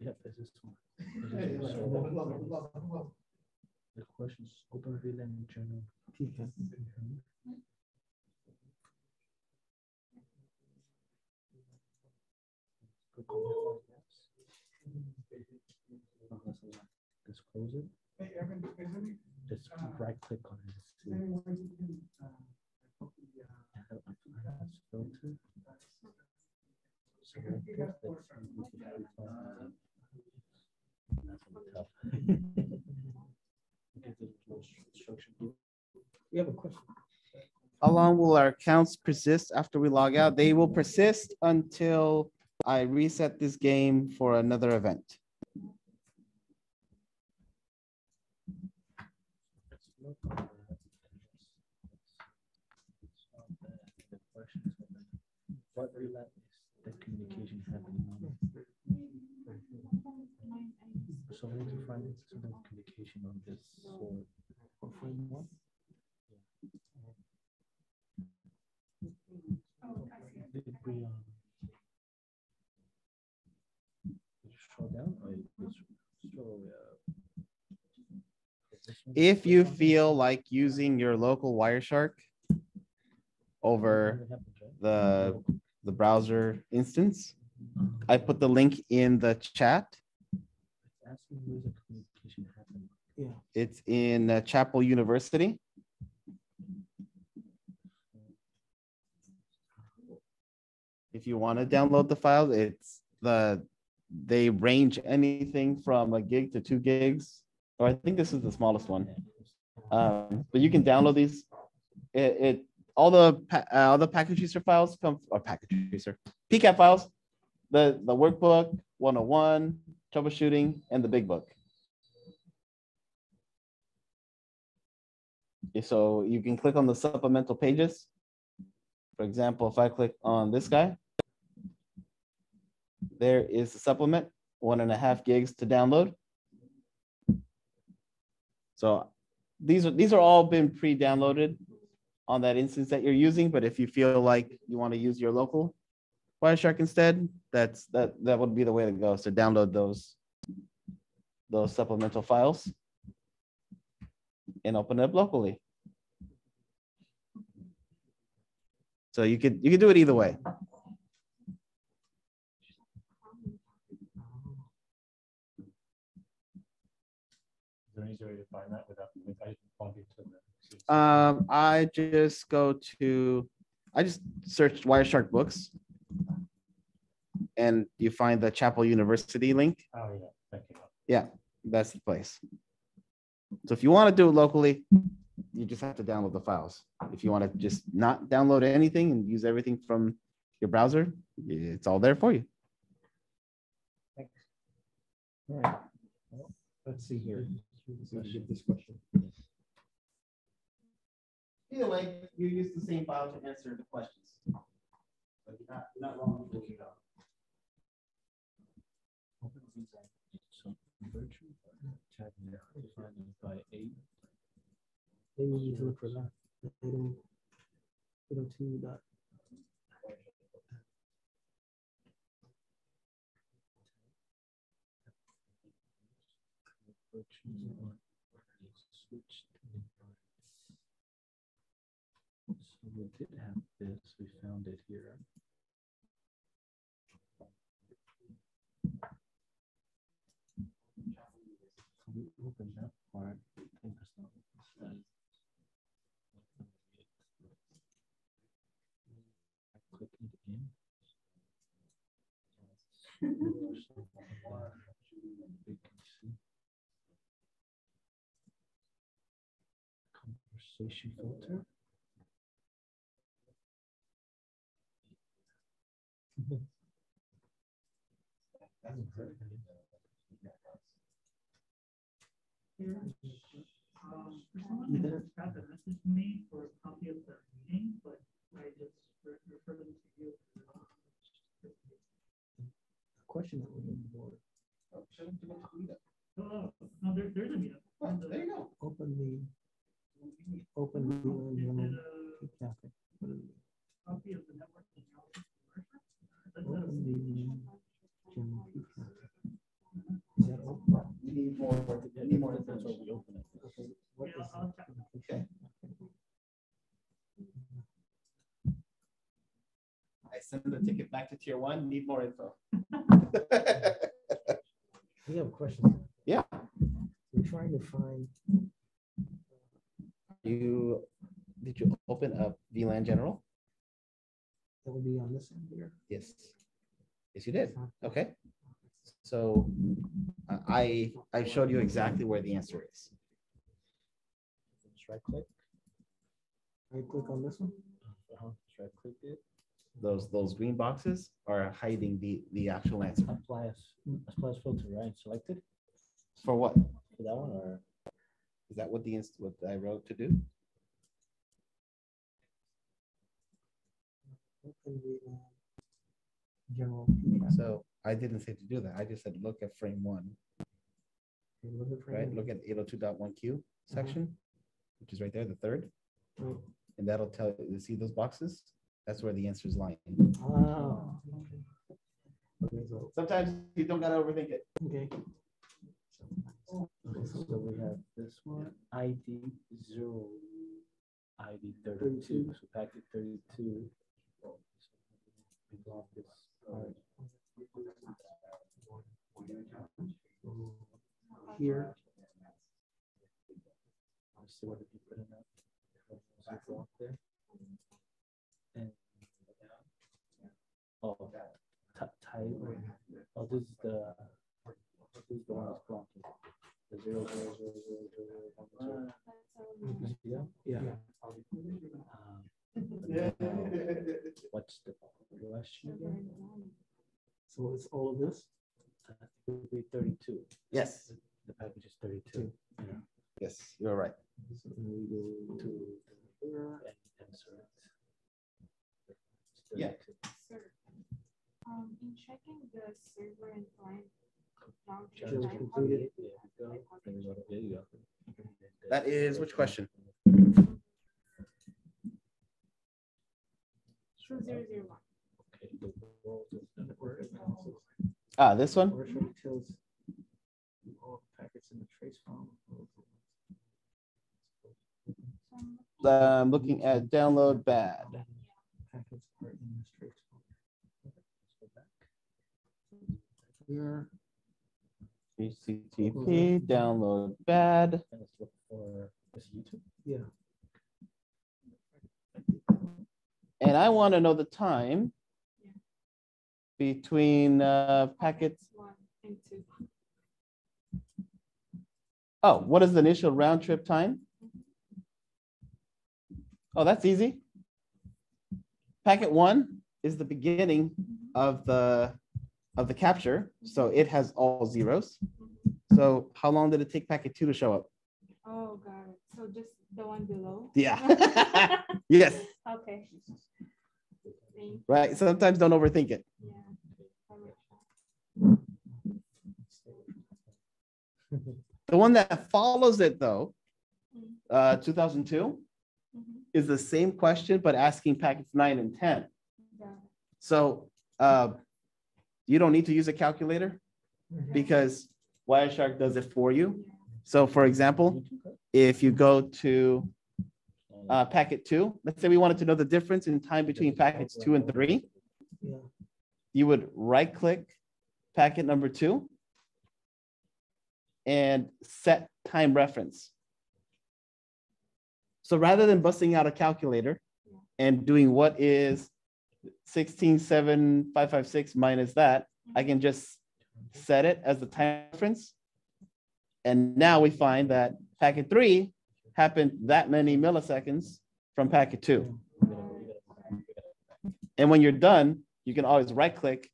Yeah, Yep, this is one. This is one. The questions, open VLAN General. Mhm. Click on that one, yes. Oh, that's a lot. Just close it, Hey, Evan, is there just right click on it. see. any way you can, uh, copy, uh, And then apply as filter. So like this, let's see if we can find it. That's gonna be tough. Get the little instruction book. We have a question. How long will our accounts persist after we log out? They will persist until I reset this game for another event. Let's look on that. It's not bad. The questions are like, What the communication happening on? So we need to find some kind communication on this sort. Or find one? Did we, um, scroll down if you feel like using your local Wireshark over the, the browser instance, I put the link in the chat. Ask me where's the communication happening. Yeah. It's in uh, Chappell University. If you want to download the file, it's the, they range anything from a gig to two gigs. Or I think this is the smallest one. Um, but you can download these. It, it all the uh, all the package user files come or package user PCAP files, the the workbook 101, troubleshooting, and the big book. So you can click on the supplemental pages. For example, if I click on this guy, there is the supplement, one and a half gigs to download. So these are, these are all been pre-downloaded on that instance that you're using, but if you feel like you want to use your local Wireshark instead, that's, that, that would be the way to go, So download those, those supplemental files and open it up locally. So you could, you could do it either way. Is there an easier way to find that without, logging to the? Um, I just go to, I just search Wireshark books. And you find the Chappell University link. Oh, yeah, thank you. Yeah, that's the place. So if you want to do it locally, you just have to download the files. If you want to just not download anything and use everything from your browser, it's all there for you. All right. Well, Let's see here. Let's get this question. Either way, you use the same file to answer the questions. Not, need to look for that. They don't. They don't do that. So we did have this, we found it here. So we opened that part. I think that's not what it says. I Click it again. Vacancy. Conversation filter. Um, for someone that got the message me for a copy of the meeting, but I just re- refer them to you. Question that was on the board. Oh, oh, no, there, there's a meetup. There's a- There you go. Open the. Open the. Is it cafe. What is it? copy of the network technology commercial? That's Open the. general key cafe. Is that open? You need more, you need more information. open it. Okay, what Yeah, is I'll check. application? I send the ticket back to tier one, need more info. We have a question. Yeah. We're trying to find, You, did you open up VLAN General? that would be on this end here. Yes. Yes, you did. Okay. So uh, I, I showed you exactly where the answer is. Just right click. Right click on this one. Uh-huh, just right click it. Those, those green boxes are hiding the, the actual answer. Apply as, apply as filter, right? Selected For what? for that one or? Is that what the, inst- what I wrote to do? Open the, uh, General. So I didn't say to do that. I just said, look at frame one, Okay, look at right? frame Look at 802.1Q section, which is right there, the third. Right. And that'll tell, you see those boxes? That's where the answer is lying. Okay, so, Sometimes you don't gotta overthink it. okay. Okay, so we have this one, ID zero, ID thirty-two, so packet thirty-two. We block this part. Here, Let's see what did you put in that. Was there? And. Oh, ty- type, oh, this is the, this is the one that's blocking. The zero, zero, zero, zero, zero, one, zero. You see that? yeah. Um, and uh, What's the question again? So it's all of this? Uh, It would be thirty-two, Yes, the package is thirty-two. yeah. yes, you're right. So we go to the and insert. It's Yeah. 32. Sir, um, in checking the server and client boundary Just line, how completed, do you there do you go. that? Like, There you go, there you go. That is which question? Two zero zero one. Okay, the world is done for it. Ah, this one? Or should it tells all packets in the trace file? So I'm I'm looking at download bad. Packets are in this trace file. Here, HTTP download bad. And let's look for this YouTube. yeah, And I want to know the time between uh, packets. One and two. Oh, what is the initial round trip time? Oh, that's easy. Packet one is the beginning of the of the capture, so it has all zeros. So how long did it take packet two to show up? Oh, got it. So just the one below? Yeah. Yes, Okay. Right. Sometimes don't overthink it. Yeah. I will try. The one that follows it though, Mm. uh, 2002, Mhm. is the same question, but asking packets nine and 10. Got it. So uh, you don't need to use a calculator because Wireshark does it for you. So for example, if you go to uh, packet two, let's say we wanted to know the difference in time between packets two and three, you would right click packet number two and set time reference. So rather than busting out a calculator and doing what is 16,7556 minus that, I can just set it as the time reference. And now we find that packet three happened that many milliseconds from packet two. And when you're done, you can always right click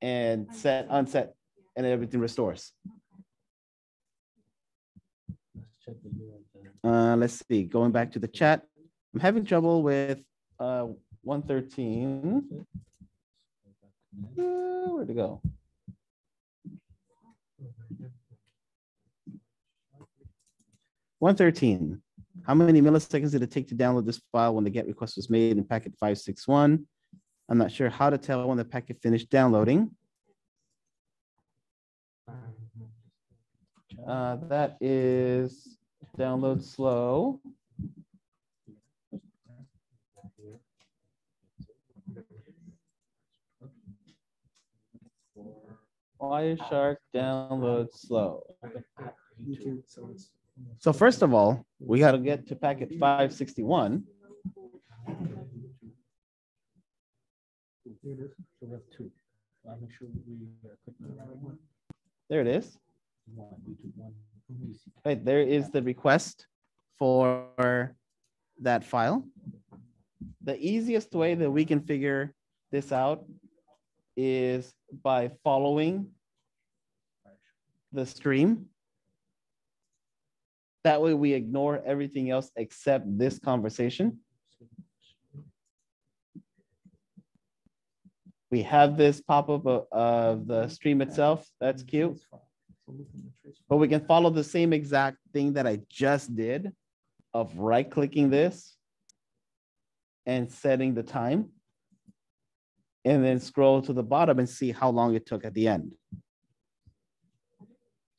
and set, unset, and everything restores. Uh, let's see, going back to the chat, I'm having trouble with uh, 113. Uh, Where'd it go? One thirteen. How many milliseconds did it take to download this file when the GET request was made in packet five six one? I'm not sure how to tell when the packet finished downloading. Uh, that is download slow. Wireshark download slow. So first of all, we got to get to packet five sixty-one. Here it is. So we have two. I'll make sure we uh, click on the right one. There it is. Right, there is the request for that file. The easiest way that we can figure this out is by following the stream. That way we ignore everything else except this conversation. We have this pop-up of- of the stream itself. That's cute. But we can follow the same exact thing that I just did of right clicking this and setting the time. And then scroll to the bottom and see how long it took at the end.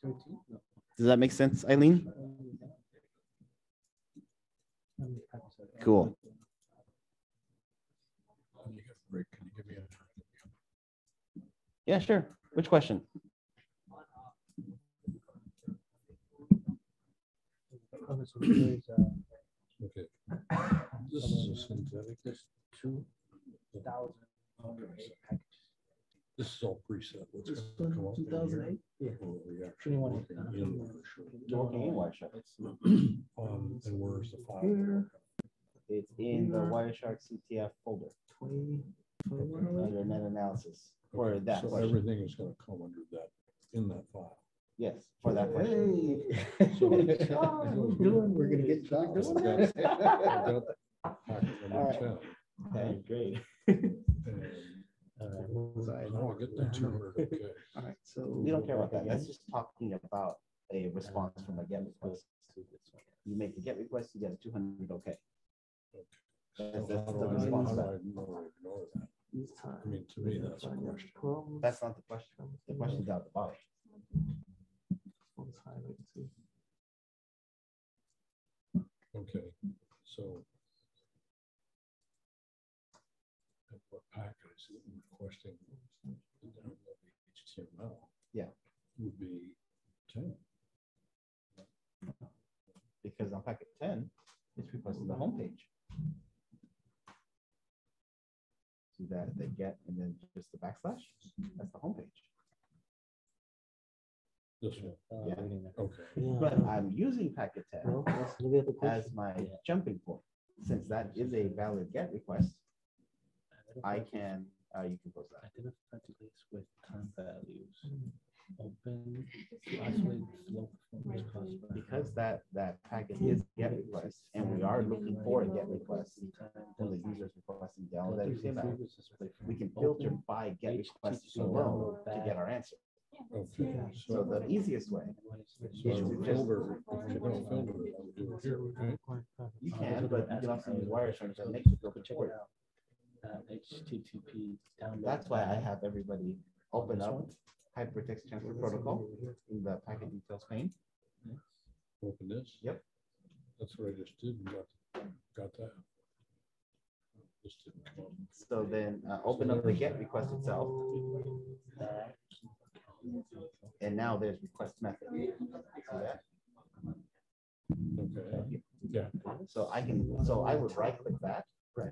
Does that make sense, Eileen? Cool. Rick, can you give me a? Yeah, sure. Which question? Okay, so there's, Okay. This is a synthetic. there's two thousand. This is all preset. What's This gonna come one, up 2008? Yeah. or we actually Twenty-one. working in- Working Wireshark. Um, and where's the file? Here, It's in the Wireshark CTF folder twenty, twenty-one. under net analysis for Okay, that So question. everything is gonna come under that, in that file. Yes, for that question. So- we're gonna get I've jobs. got- I've got packet number All right. 10, Okay, great. I wanna get the two hundred, okay. All right, so we don't care about that. That's just talking about a response from a get request. to this one. You make a get request, you get a two hundred, okay. That's, So that's how the I- response. how do back. I ignore ignore that? I mean, to me, that's a question. That's not the question. The question's out the bottom. Okay, so. and What packet is it requesting? to download the HTML? Yeah. Would be ten. Because on packet ten, it's requesting the homepage. See that, they get, and then just the backslash, that's the homepage. This one, Yeah. okay. But I'm using packet ten No, let's look at the as my Yeah. jumping point. Since that is a valid get request, I can, uh, you can post that. Identify delays with time values. Open, isolate low performance caused. Because that, that packet is get request, and we are looking for a get request when the user's requesting download that HTML, we can filter by get request alone to get our answer. Okay, So the easiest way, So the filter, if you're gonna filter it, I it here, okay? you can, but you can also use Wireshark to make the filter Check work. it out. Uh, HTTP download. That's why I have everybody open up hypertext transfer protocol in the packet details pane. Open this? Yep. That's what I just did, and got, got that. Just didn't come up. So then uh, open up the get request itself. And now there's request method. See? Okay, yeah. So I can, so I would right click that Right.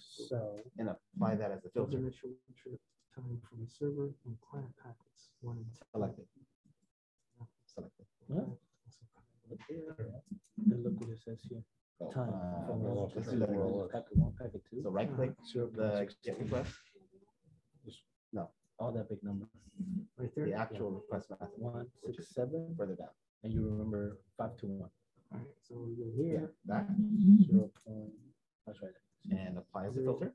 So. and apply that as a filter. Initial trip time from the server and client packets. One and Select it. Select it. And look what it says here. So, Time. uh, from well, let's the do that server, again. Packet one, packet two. So right click Zero the point six get two. request, All that big number. Right there. the Yeah. actual request method, One, which six, is seven, further down. and you remember five to one. All right, so we go Yeah, here, that zero point, that's right. And applies the filter,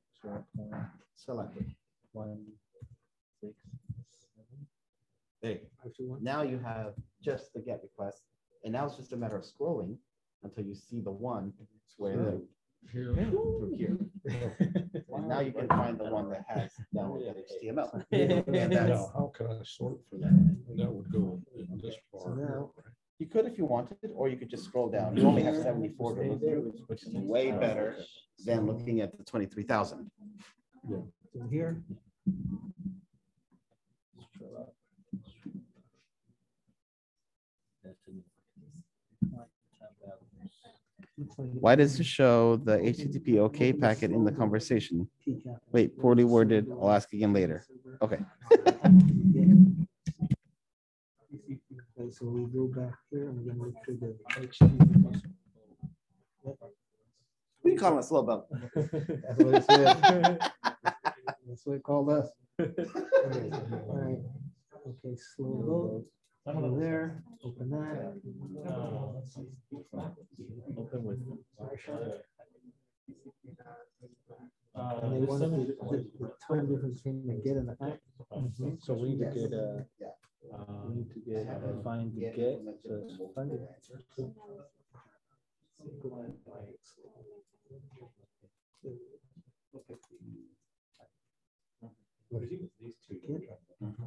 select it. one, six, seven, There you go. five one. Now you have just the get request, and now it's just a matter of scrolling until you see the one where the Here. through here. And now you can find the one that has downloaded HTML. And Now, how can I sort for that? Mm-hmm. That would go in this part. here, now- you could if you wanted, or you could just scroll down. You only have seventy-four to look through, which is way better than looking at the twenty-three thousand. So here. Why does it show the HTTP OK packet in the conversation? Wait, poorly worded. I'll ask again later. Okay. So we go back here and we're gonna look for the HTTP. We call it a slow bump. That's what it said. That's what it called us. All right. Okay, slow load. Go there, open that. Open with. And they wanted the, the- the time difference between the get and the act. Mhm. So we need to get a, we need to get, um, uh, find the get, so find it. Get,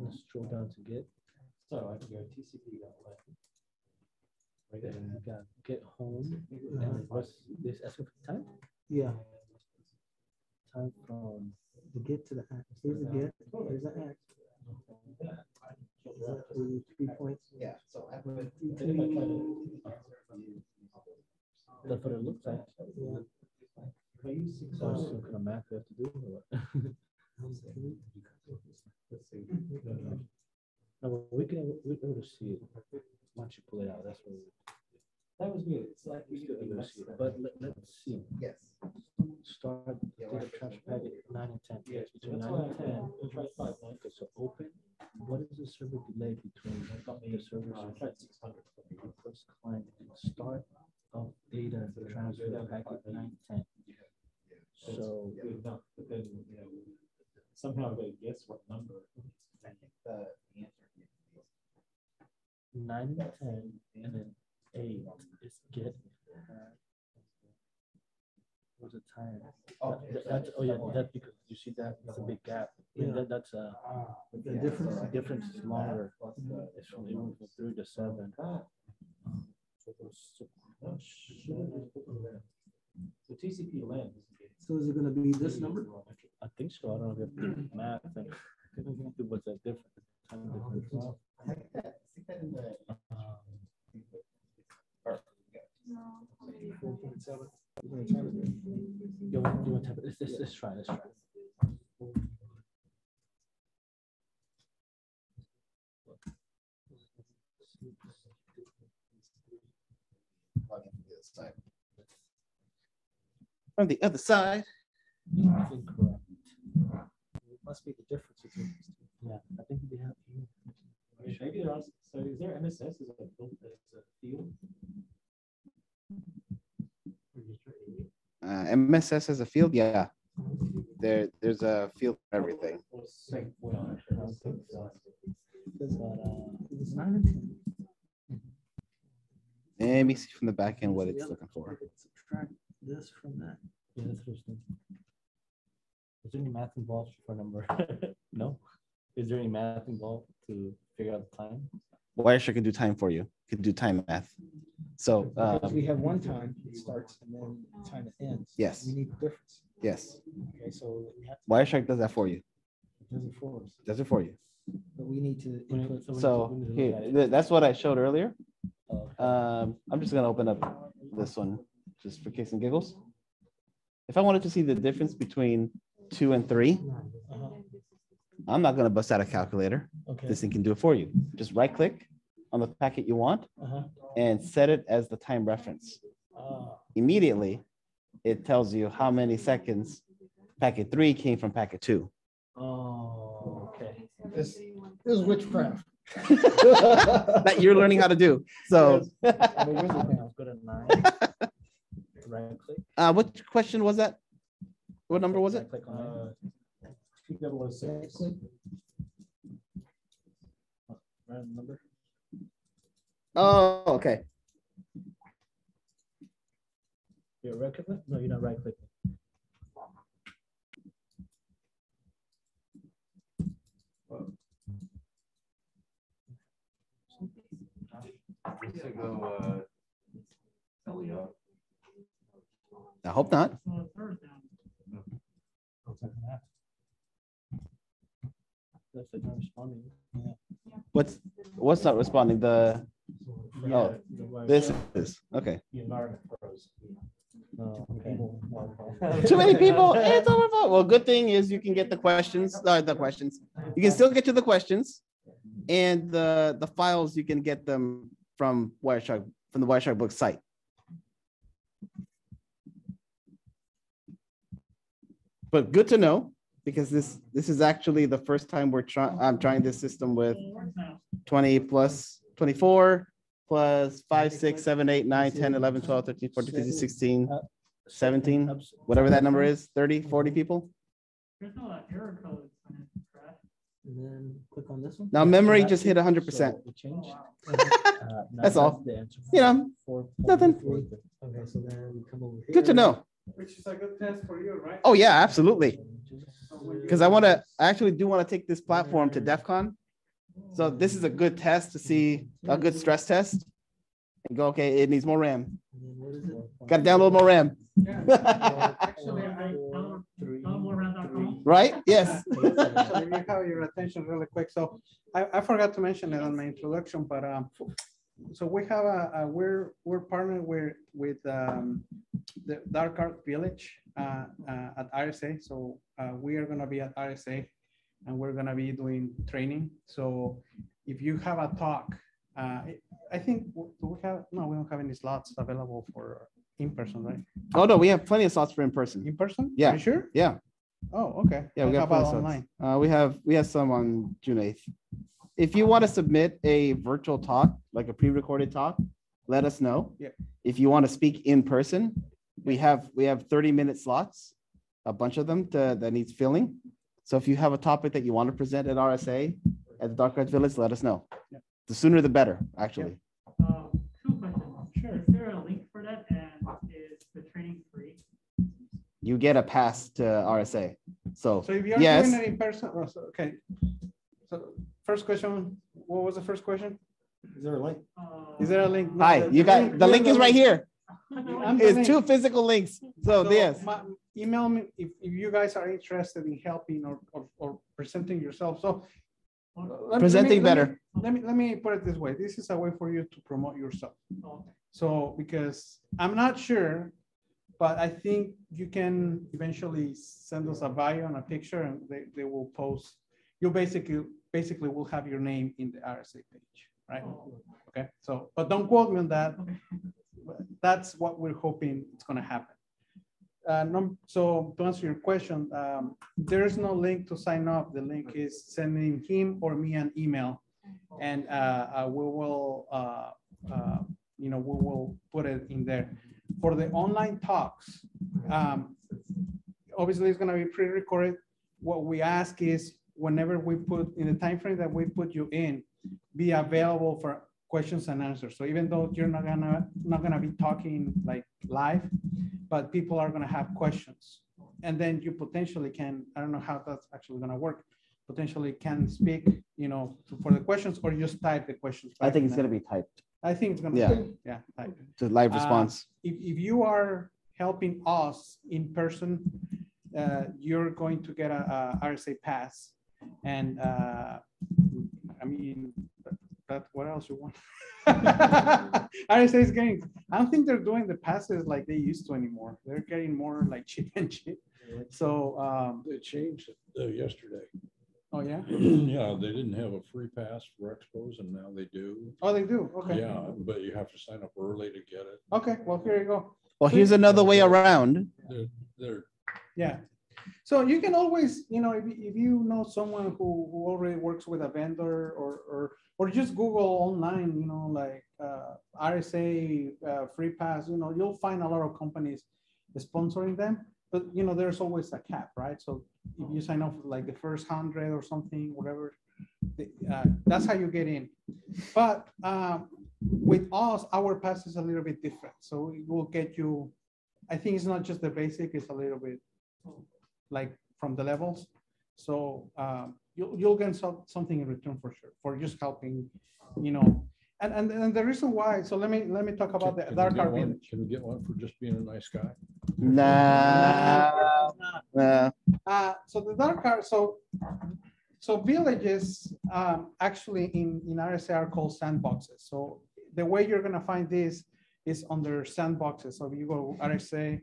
Let's Scroll down to get. So I can go TCP dot let. Right get home, and what's this asking for time? Yeah, Time from, to get to the act, here's the get, here's the act. Is that the three points? Yeah, so I two, three. that's what it looks like. Yeah. Kayı 6 Sen ağır. skulle kunna mäta efter du eller vad? No, we can we go to see it once you pull it out. That's what we That was good. It's like we need to see it. But let, let's see. Yes. Start yeah, the trash bag at 9 and 10. Yes, between 9 and 10. Trash bag blanket. So open. What is the server delay between the servers uh, and first client and start of data transfer packet nine ten? So good enough. But then, you know, somehow they guess what number. I think the, answer is nine, ten, and then eight is get. What's the time? Oh, that, that's oh yeah, that's because you see that it's a big gap. Yeah. That, that's a ah, the yeah, difference. So difference is longer. Uh, mm-hmm. It's from even from three to seven. Ah. So TCP oh, lens so is it gonna be this number? I think so. I don't know if math and what's that difference? Time difference. Um, Four point seven. You want, you want to, type it? let's, let's, let's try, let's try. From the other side. Incorrect. It Must be the difference between these two. Yeah, I think we have. Maybe there are, so is there MSS as a, built as a field? Uh, MSS as a field, yeah. There, there's a field for everything. Because, uh, it was nine and ten. Let me see from the back end what it's looking for. We could Subtract this from that. Yeah, that's what I was thinking. Is there any math involved for a number? No? Is there any math involved to figure out the time? Wireshark can do time for you, can do time math. So, um, we have one time it starts and then time it ends. Yes. We need the difference. yes, Okay, so we Wireshark does that for you, to do it for us, does it for you. but we need to input. we need to- So we need to look here, at it. th- that's what I showed earlier. Oh. Um, I'm just gonna open up this one, just for kicks and giggles. If I wanted to see the difference between two and three, Uh-huh. I'm not gonna bust out a calculator. Okay. This thing can do it for you. Just right click on the packet you want Uh-huh. and set it as the time reference. Ah, Immediately, it tells you how many seconds packet three came from packet two. Oh, okay. This, this is witchcraft. That you're learning how to do. So, I'm a wizard now. Go to nine. Right click. uh, what question was that? What number was it? Right Click on. Uh, Two double oh six. Random number. Oh, okay. You're right click? No, you're not right clicking. I hope not. So it's hers down. That's like not. What's, what's not responding? The, Yeah, Oh, this is, okay. The environment froze. Oh, okay. Too many people, it's overflow. Well, good thing is you can get the questions, uh, the questions. You can still get to the questions. And the, the files, you can get them from Wireshark, from the Wireshark book site. But good to know, because this, this is actually the first time we're trying, I'm trying this system with It works now. 20 plus 24 plus 5, 6, 7, 8, 9, 10, 11, 12, 13, 14, 15, 16, 17, whatever that number is, 30, 40 people. There's no error code on it, correct? And then click on this one. Now memory just hit it. 100%. So it changed. Uh, That's all. the answer. You know, nothing. Okay, so then we come over here. Good to know. Which is a good test for you, right? Oh, yeah, absolutely. Because I want to, I actually do want to take this platform to DEF CON So this is a good test to see, a good stress test. And go, okay, it needs more RAM. And then what is it? Got to download more RAM. Yeah. Actually, I, Download- more around. Right? Yes. So you have your attention really quick, so I, I forgot to mention it on my introduction, but, um, so we have a, a- we're, we're partnered with, with, um, the Dark Art Village, uh, uh, at RSA, so, uh, we are gonna be at RSA and we're gonna be doing training, so if you have a talk, uh, I think, we have, no, we don't have any slots available for in-person, right? Oh, no, we have plenty of slots for in person. In person? Yeah. You sure? Yeah. Oh, okay. Yeah, we got plenty about of slots. online? Uh, we have, we have some on June eighth. If you want to submit a virtual talk, like a pre-recorded talk, let us know. Yeah. If you want to speak in person, we have, we have thirty minute slots, a bunch of them to, that needs filling. So if you have a topic that you want to present at RSA, at the Dark Arts Village, let us know. Yeah. The sooner the better, actually. Uh, Two questions. Sure. Is there a link for that and is the training free? You get a pass to RSA. So, So if you're yes. doing it in person, oh, so- okay. So first question, what was the first question? Is there a link? Uh, Is there a link? No, hi, the- you the got, the link is right here. I'm It's two physical links. So So yes. my- Email me if, if you guys are interested in helping or, or, or presenting yourself. So. uh, let me- let me- Presenting let me- better. Let me, let me put it this way. This is a way for you to promote yourself. Okay. So, because I'm not sure, but I think you can eventually send us a bio and a picture and they, they will post. You basically, basically will have your name in the RSA page, right? Okay, so, but don't quote me on that. That's what we're hoping it's gonna happen. Uh, so to answer your question, um, there's no link to sign up. The link is sending him or me an email. And, uh, uh, we will, uh, uh, you know, we will put it in there. For the online talks, um, obviously it's gonna be pre-recorded. What we ask is whenever we put, in the time frame that we put you in, be available for questions and answers. So even though you're not gonna, not gonna be talking like live, but people are gonna have questions. And then you potentially can, I don't know how that's actually gonna work, potentially can speak, you know, for the questions or just type the questions. I think it's the- gonna be typed I think it's gonna, Yeah. be yeah, type to live Uh, response. if, if you are helping us in person, uh, you're going to get a, a RSA pass. And, uh, I mean, that, what else you want? RSA is getting, I don't think they're doing the passes like they used to anymore. They're getting more like cheap and cheap. So, um, They changed it uh, yesterday. oh, yeah? Yeah, they didn't have a free pass for expos and now they do. Oh, they do, okay. Yeah, but you have to sign up early to get it. Okay, well, here you go. Well, here's another way around. They're, they're Yeah. So you can always, you know, if, you- if you know someone who, who already works with a vendor or, or, or just Google online, you know, like uh, RSA, uh, free pass, you know, you'll find a lot of companies sponsoring them. But, you know, there's always a cap, right? So if you sign up like the first hundred or something, whatever, uh, that's how you get in. But um, with us, our pass is a little bit different. So it will get you, I think it's not just the basic, it's a little bit like from the levels. So um, you'll, you'll get some, something in return for sure, for just helping, you know. And, and, and the reason why, so let me, let me talk about the Can we dark get art one- Can we get one for just being a nice guy? Nah, nah. Uh, so the dark art, so, so villages, um, actually in, in RSA are called sandboxes. So the way you're gonna find this is under sandboxes. So if you go RSA,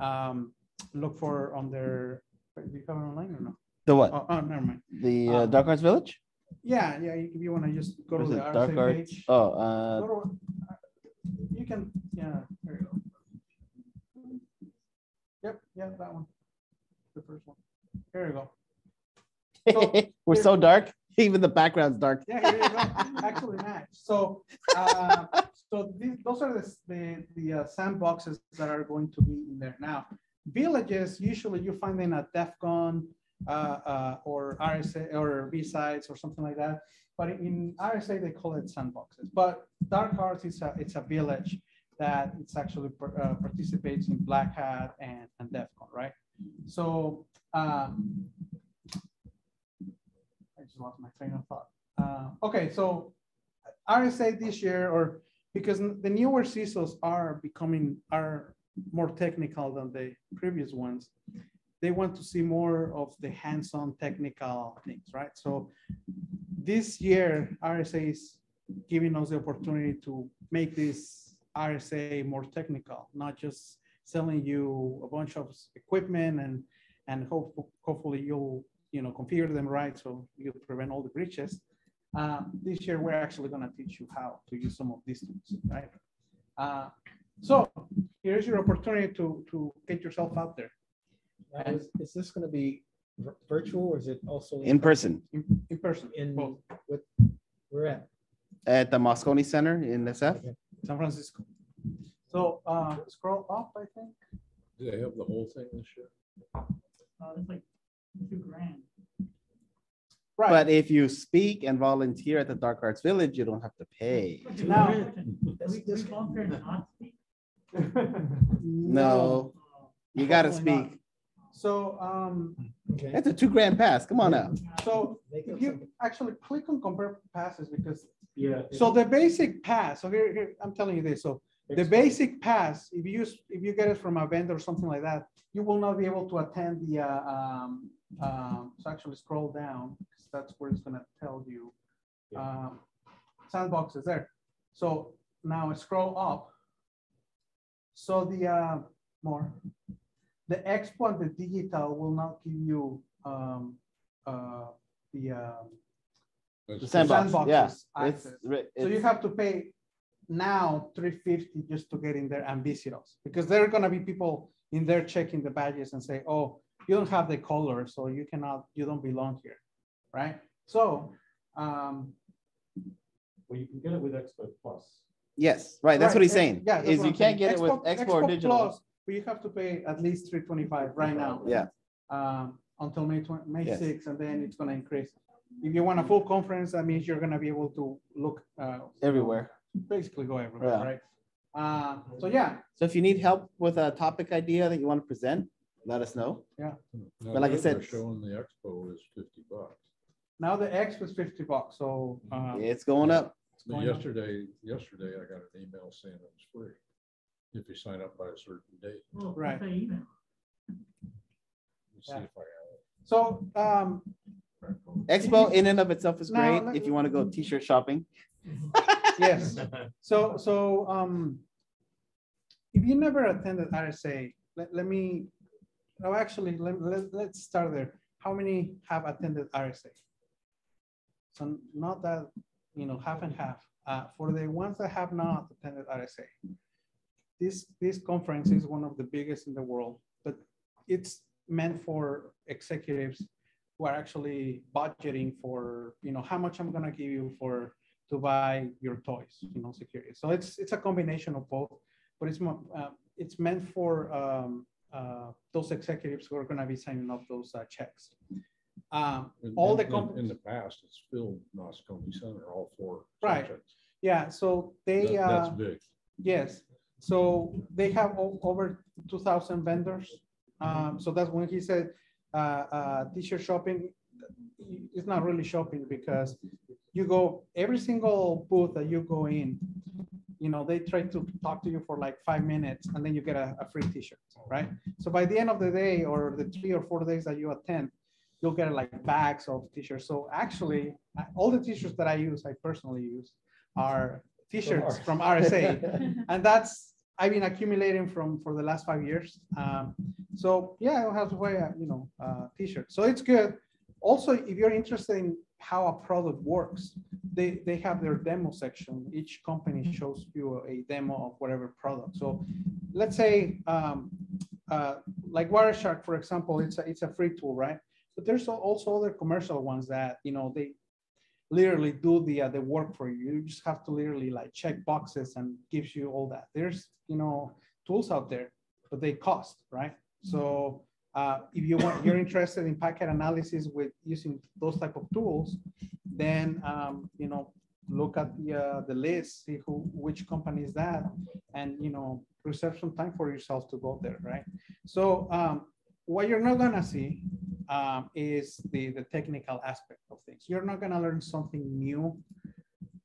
um, look for under, do you have it online or no? The what? Oh, oh, never mind. The uh, um, Dark Arts Village? Yeah, yeah, if you wanna just go to the it Dark Arts? page. Oh, uh, to- You can, yeah, there you go. Yep, yeah, that one. The first one. There you go. So- we're so dark. Even the background's dark. Yeah, here you go. Actually match. So, uh, so these, those are the, the, the uh, sandboxes that are going to be in there. Now, villages, usually you find them at DEF CON, uh, uh, or RSA or BSides or something like that. But in RSA, they call it sandboxes. But Dark Arts is a, it's a village that it's actually uh, participates in Black Hat and, and DEF CON, right? So, um, I just lost my train of thought. Uh, okay, so RSA this year, or because the newer CISOs are becoming, are more technical than the previous ones. They want to see more of the hands-on technical things, right? So this year, RSA is giving us the opportunity to make this RSA more technical, not just selling you a bunch of equipment and and hope, hopefully you'll you know configure them right so you prevent all the breaches. Uh, this year we're actually going to teach you how to use some of these tools, right? Uh, so here's your opportunity to to get yourself out there. Now, is, is this gonna be virtual or is it also? In person in, in person. In, both. what, where at? at the Moscone Center in SF. San Francisco. So uh, scroll up, I think. Do they have the whole thing this year? Uh, it's like two grand. Right. But if you speak and volunteer at the Dark Arts Village, you don't have to pay. Now- We, we volunteer not speak. No, you gotta Definitely not. speak. So um, Okay. That's a two grand pass. Come on now. so if you actually click on compare passes because Yeah. so the basic pass. So here, here I'm telling you this. So the basic pass, if you use, if you get it from a vendor or something like that, you will not be able to attend the uh, um, um, so actually scroll down because that's where it's gonna tell you. Um, sandbox is there. So now scroll up. So the uh, more, the expo and the digital will not give you um, uh, the um, The That's- sandbox, yeah. sandboxes It's, access. So you have to pay now three fifty just to get in there and visit us, because there are gonna be people in there checking the badges and say, oh, you don't have the color, so you cannot, you don't belong here, right? So, um, Well, you can get it with Expo Plus. Yes, right. That's what he's right, saying. Yeah. that's Is what you I'm can't saying. get it with Expo or digital. Plus, But you have to pay at least three twenty-five right now. Yeah. Um, until May twenty, May Yes. sixth, and then it's gonna increase. If you want a full conference, that means you're gonna be able to look, uh, Everywhere. basically go everywhere, Yeah. right? Uh, so yeah, So if you need help with a topic idea that you want to present, let us know. Now, But like I said- Showing the expo is fifty bucks. now the X was fifty bucks, so, uh, It's going up. It's Now, going up. Yesterday, yesterday I got an email saying it was free. If you sign up by a certain date. Oh, Right. that's email. Let's See Yeah. if I have so, um, Expo in and of itself is Now, great let- if you want to go t-shirt shopping. yes, so, so, um, if you never attended RSA, let, let me, oh, actually, let, let, let's start there. How many have attended RSA? So not that, you know, half and half. Uh, for the ones that have not attended RSA, this, this conference is one of the biggest in the world, but it's meant for executives who are actually budgeting for, you know, how much I'm gonna give you for, to buy your toys, you know, security. So it's, it's a combination of both, but it's, mo- uh, it's meant for um, uh, those executives who are gonna be signing up those uh, checks. Um, In- all the in- companies. In the past, it's filled Moscone Center, all four. Right. sections. Yeah, so they, That- That's uh, big. yes, so they have over two thousand vendors. Um, so that's when he said, uh, uh, t-shirt shopping, it's not really shopping because you go, every single booth that you go in, you know, they try to talk to you for like five minutes and then you get a, a free t-shirt, right? So by the end of the day or the three or four days that you attend, you'll get like bags of t-shirts. So actually, all the t-shirts that I use, I personally use, are t-shirts from RSA. And that's, I've been accumulating from, for the last five years. Um, so yeah, I'll have to wear, you know, uh, t-shirt. So it's good. Also, if you're interested in how a product works, they, they have their demo section. Each company shows you a demo of whatever product. So let's say, um, uh, like Wireshark, for example, it's a, it's a free tool, right? But there's also other commercial ones that, you know, they literally do the, uh, the work for you. You just have to literally like check boxes and gives you all that. There's, you know, tools out there, but they cost, right? So uh, if you want, you're interested in packet analysis with using those type of tools, then, um, you know, look at the, uh, the list, see who, which company is that, and, you know, reserve some time for yourself to go there, right? So um, what you're not gonna see um, is the, the technical aspect of things. You're not gonna learn something new,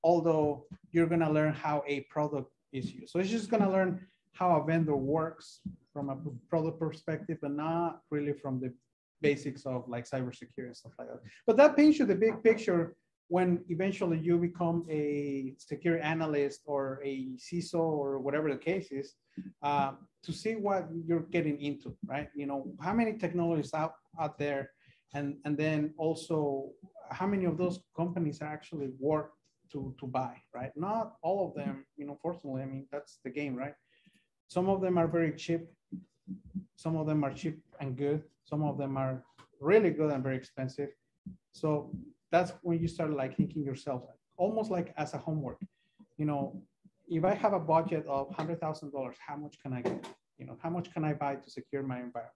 although you're gonna learn how a product is used. So it's just gonna learn how a vendor works from a product perspective, but not really from the basics of like cybersecurity and stuff like that. But that paints you the big picture when eventually you become a security analyst or a CISO or whatever the case is, uh, to see what you're getting into, right? You know, how many technologies out, out there, and, and then also how many of those companies are actually worth to, to buy, right? Not all of them, you know, fortunately, I mean, that's the game, right? Some of them are very cheap. Some of them are cheap and good. Some of them are really good and very expensive. So that's when you start like thinking yourself, almost like as a homework, you know, if I have a budget of hundred thousand dollars, how much can I get? You know, how much can I buy to secure my environment?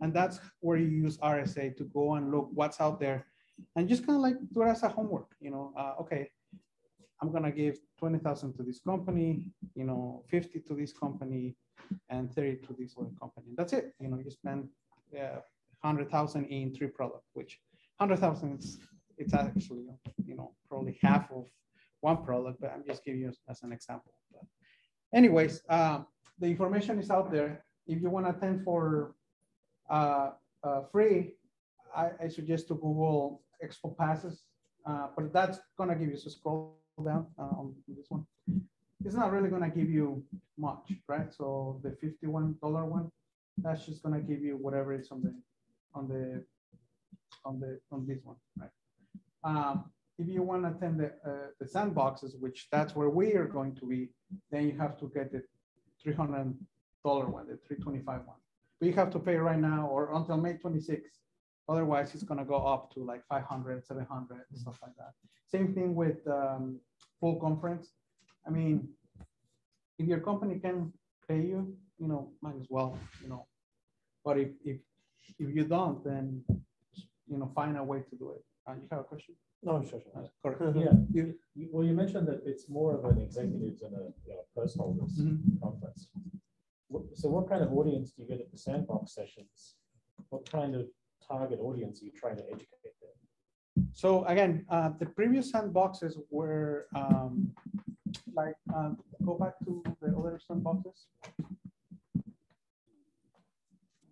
And that's where you use RSA to go and look what's out there, and just kind of like do it as a homework. You know, uh, okay, I'm gonna give twenty thousand to this company, you know, fifty to this company, and thirty to this other company. That's it. You know, you spend uh, hundred thousand in three products, which hundred thousand is it's actually you know probably half of one product, but I'm just giving you as an example. But anyways, uh, the information is out there. If you want to attend for uh, uh, free, I, I, suggest to Google Expo passes, uh, but that's gonna give you a scroll down uh, on this one. It's not really gonna give you much, right? So the $51 one, that's just gonna give you whatever is on the on the on the on this one, right? Um, if you want to attend the, uh, the sandboxes, which that's where we are going to be, then you have to get the $300 one, the 325 one. But you have to pay right now or until May 26th. Otherwise, it's going to go up to like 500, 700, stuff like that. Same thing with um, full conference. I mean, if your company can pay you, you know, might as well, you know. But if if if you don't, then you know, find a way to do it. Uh, you have a question? No, sure, sure. Uh, correct. Yeah, you, you- well, you mentioned that it's more of an executives and a, you know, purse holders Mhm. conference. What- So what kind of audience do you get at the sandbox sessions? What kind of target audience are you trying to educate there? So again, uh, the previous sandboxes were um, like, um, go back to the other sandboxes.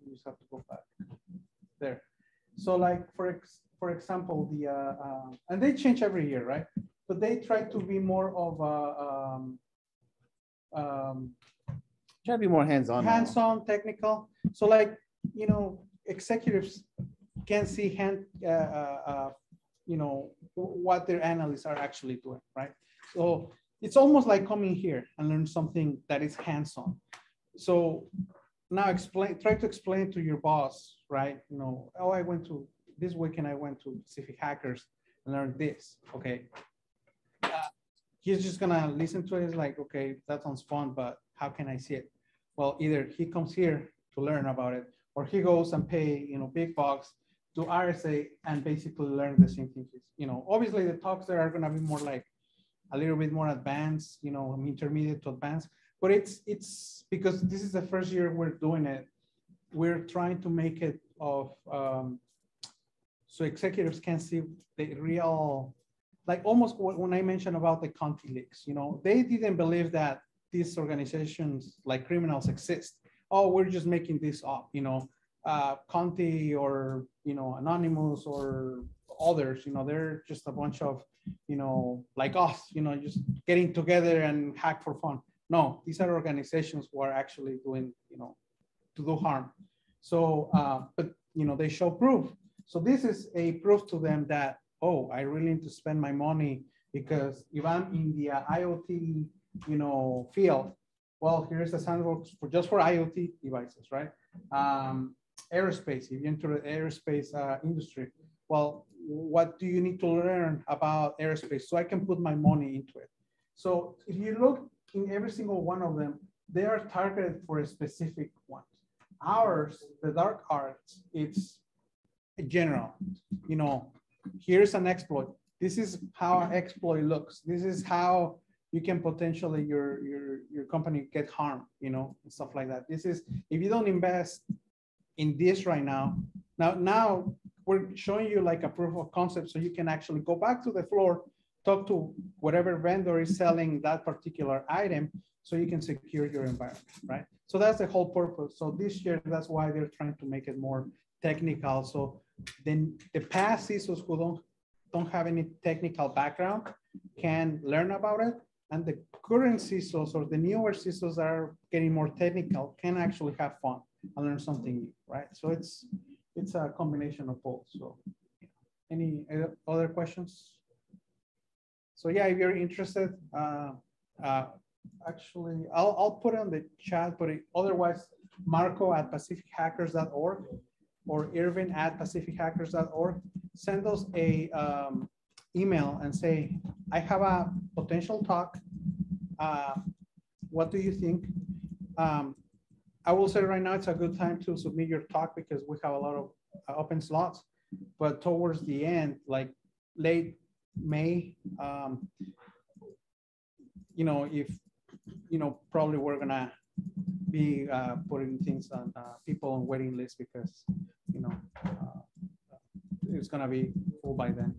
You just have to go back there. So like, for ex for example, the, uh, uh, and they change every year, right? But they try to be more of a, um, um, Try to be more hands-on. hands-on technical. So like, you know, executives can see hand, uh, uh, uh, you know, what their analysts are actually doing, right? So it's almost like coming here and learn something that is hands-on. So now explain, try to explain to your boss, right? You know, oh, I went to, this weekend I went to Pacific Hackers and learned this, okay? Uh, He's just gonna listen to it, it's like, okay, that sounds fun, but how can I see it? Well, either he comes here to learn about it, or he goes and pay, you know, big bucks to RSA and basically learn the same things. You know, obviously the talks there are gonna be more like a little bit more advanced, you know, intermediate to advanced, but it's it's because this is the first year we're doing it. We're trying to make it of um, so executives can see the real, like almost when I mentioned about the Conti leaks, you know, they didn't believe that these organizations like criminals exist. Oh, we're just making this up, you know, uh, or, you know, Anonymous or others, you know, they're just a bunch of, you know, like us, you know, just getting together and hack for fun. No, these are organizations who are actually doing, you know, to do harm. So, uh, but, you know, they show proof. So this is a proof to them that, oh, I really need to spend my money because if I'm in the uh, IoT, you know, field, well, here's a sandbox for just for IoT devices, right? Um, aerospace, if you enter the aerospace uh, industry, well, what do you need to learn about aerospace so I can put my money into it? So if you look in every single one of them, they are targeted for a specific one. Ours, the dark arts, it's general. You know, here's an exploit. This is how an exploit looks. This is how you can potentially your your your company get harmed. You know, and stuff like that. This is if you don't invest in this right now. Now now we're showing you like a proof of concept, so you can actually go back to the floor, talk to whatever vendor is selling that particular item, so you can secure your environment, right? So that's the whole purpose. So this year, that's why they're trying to make it more technical. So then the past CISOs who don't, don't have any technical background can learn about it. And the current CISOs or the newer CISOs that are getting more technical can actually have fun and learn something new, right? So it's, it's a combination of both. So any uh, other questions? So yeah, if you're interested, uh, uh, actually, I'll, I'll put it on the chat, but it- otherwise, Marco at pacifichackers.org or Irvin at pacifichackers.org, send us a um, email and say, I have a potential talk. Uh, What do you think? Um, I will say right now, it's a good time to submit your talk because we have a lot of uh, open slots. But towards the end, like late May, um, you know, if, you know, probably we're gonna be uh, putting things on uh, people on waiting list because, you know, uh, it's gonna be full by then.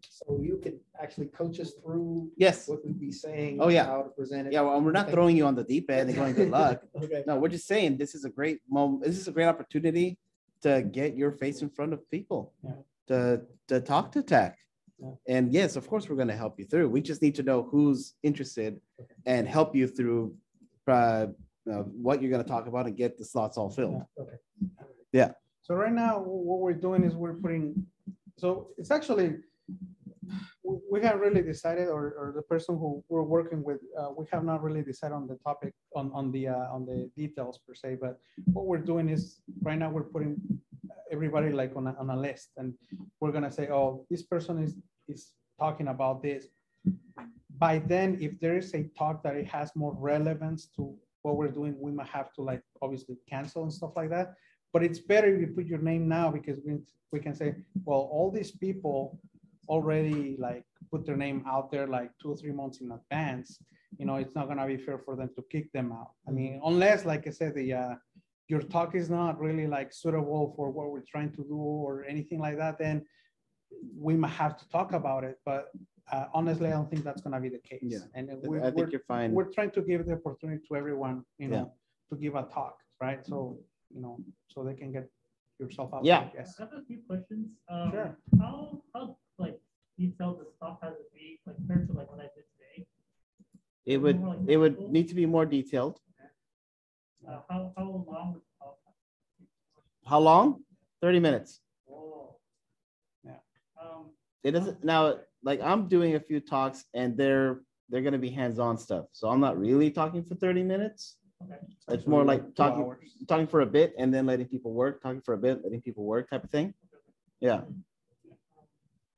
So you can actually coach us through Yes. what we'd be saying. Oh, yeah. How to present it. Yeah, well, we're not throwing you on the deep end and going good luck. Okay. No, we're just saying this is a great moment. This is a great opportunity to get your face in front of people. Yeah. To, to talk to tech. And yes, of course, we're gonna help you through. We just need to know who's interested and help you through uh, uh, what you're gonna talk about and get the slots all filled. Okay. Yeah. So right now, what we're doing is we're putting, so it's actually, we haven't really decided, or, or the person who we're working with, uh, we have not really decided on the topic, on, on the, uh, on the details per se, but what we're doing is, right now, we're putting everybody like on a, on a list, and we're gonna say, oh, this person is, is talking about this. By then, if there is a talk that it has more relevance to what we're doing, we might have to like, obviously cancel and stuff like that. But it's better if you put your name now because we, we can say, well, all these people already like put their name out there like two or three months in advance. You know, it's not gonna be fair for them to kick them out. I mean, unless, like I said, the, uh, your talk is not really like suitable for what we're trying to do or anything like that, then we might have to talk about it, but uh, honestly, I don't think that's gonna be the case. Yeah. And we're, think you're fine. we're trying to give the opportunity to everyone, you Yeah. know, to give a talk, right? So, you know, so they can get yourself out. Yeah. there, Yes. I have a few questions. Um, Sure. How, how, like, detailed the stuff has to be, like, compared to like what I did today? It would, More like it would need to be more detailed. Uh, how, how long would the talk? How long? Thirty minutes. Yeah. It doesn't, now, like, I'm doing a few talks and they're, they're gonna be hands-on stuff. So I'm not really talking for thirty minutes. okay. It's more like talking, hours. talking for a bit and then letting people work, talking for a bit, letting people work type of thing. Yeah,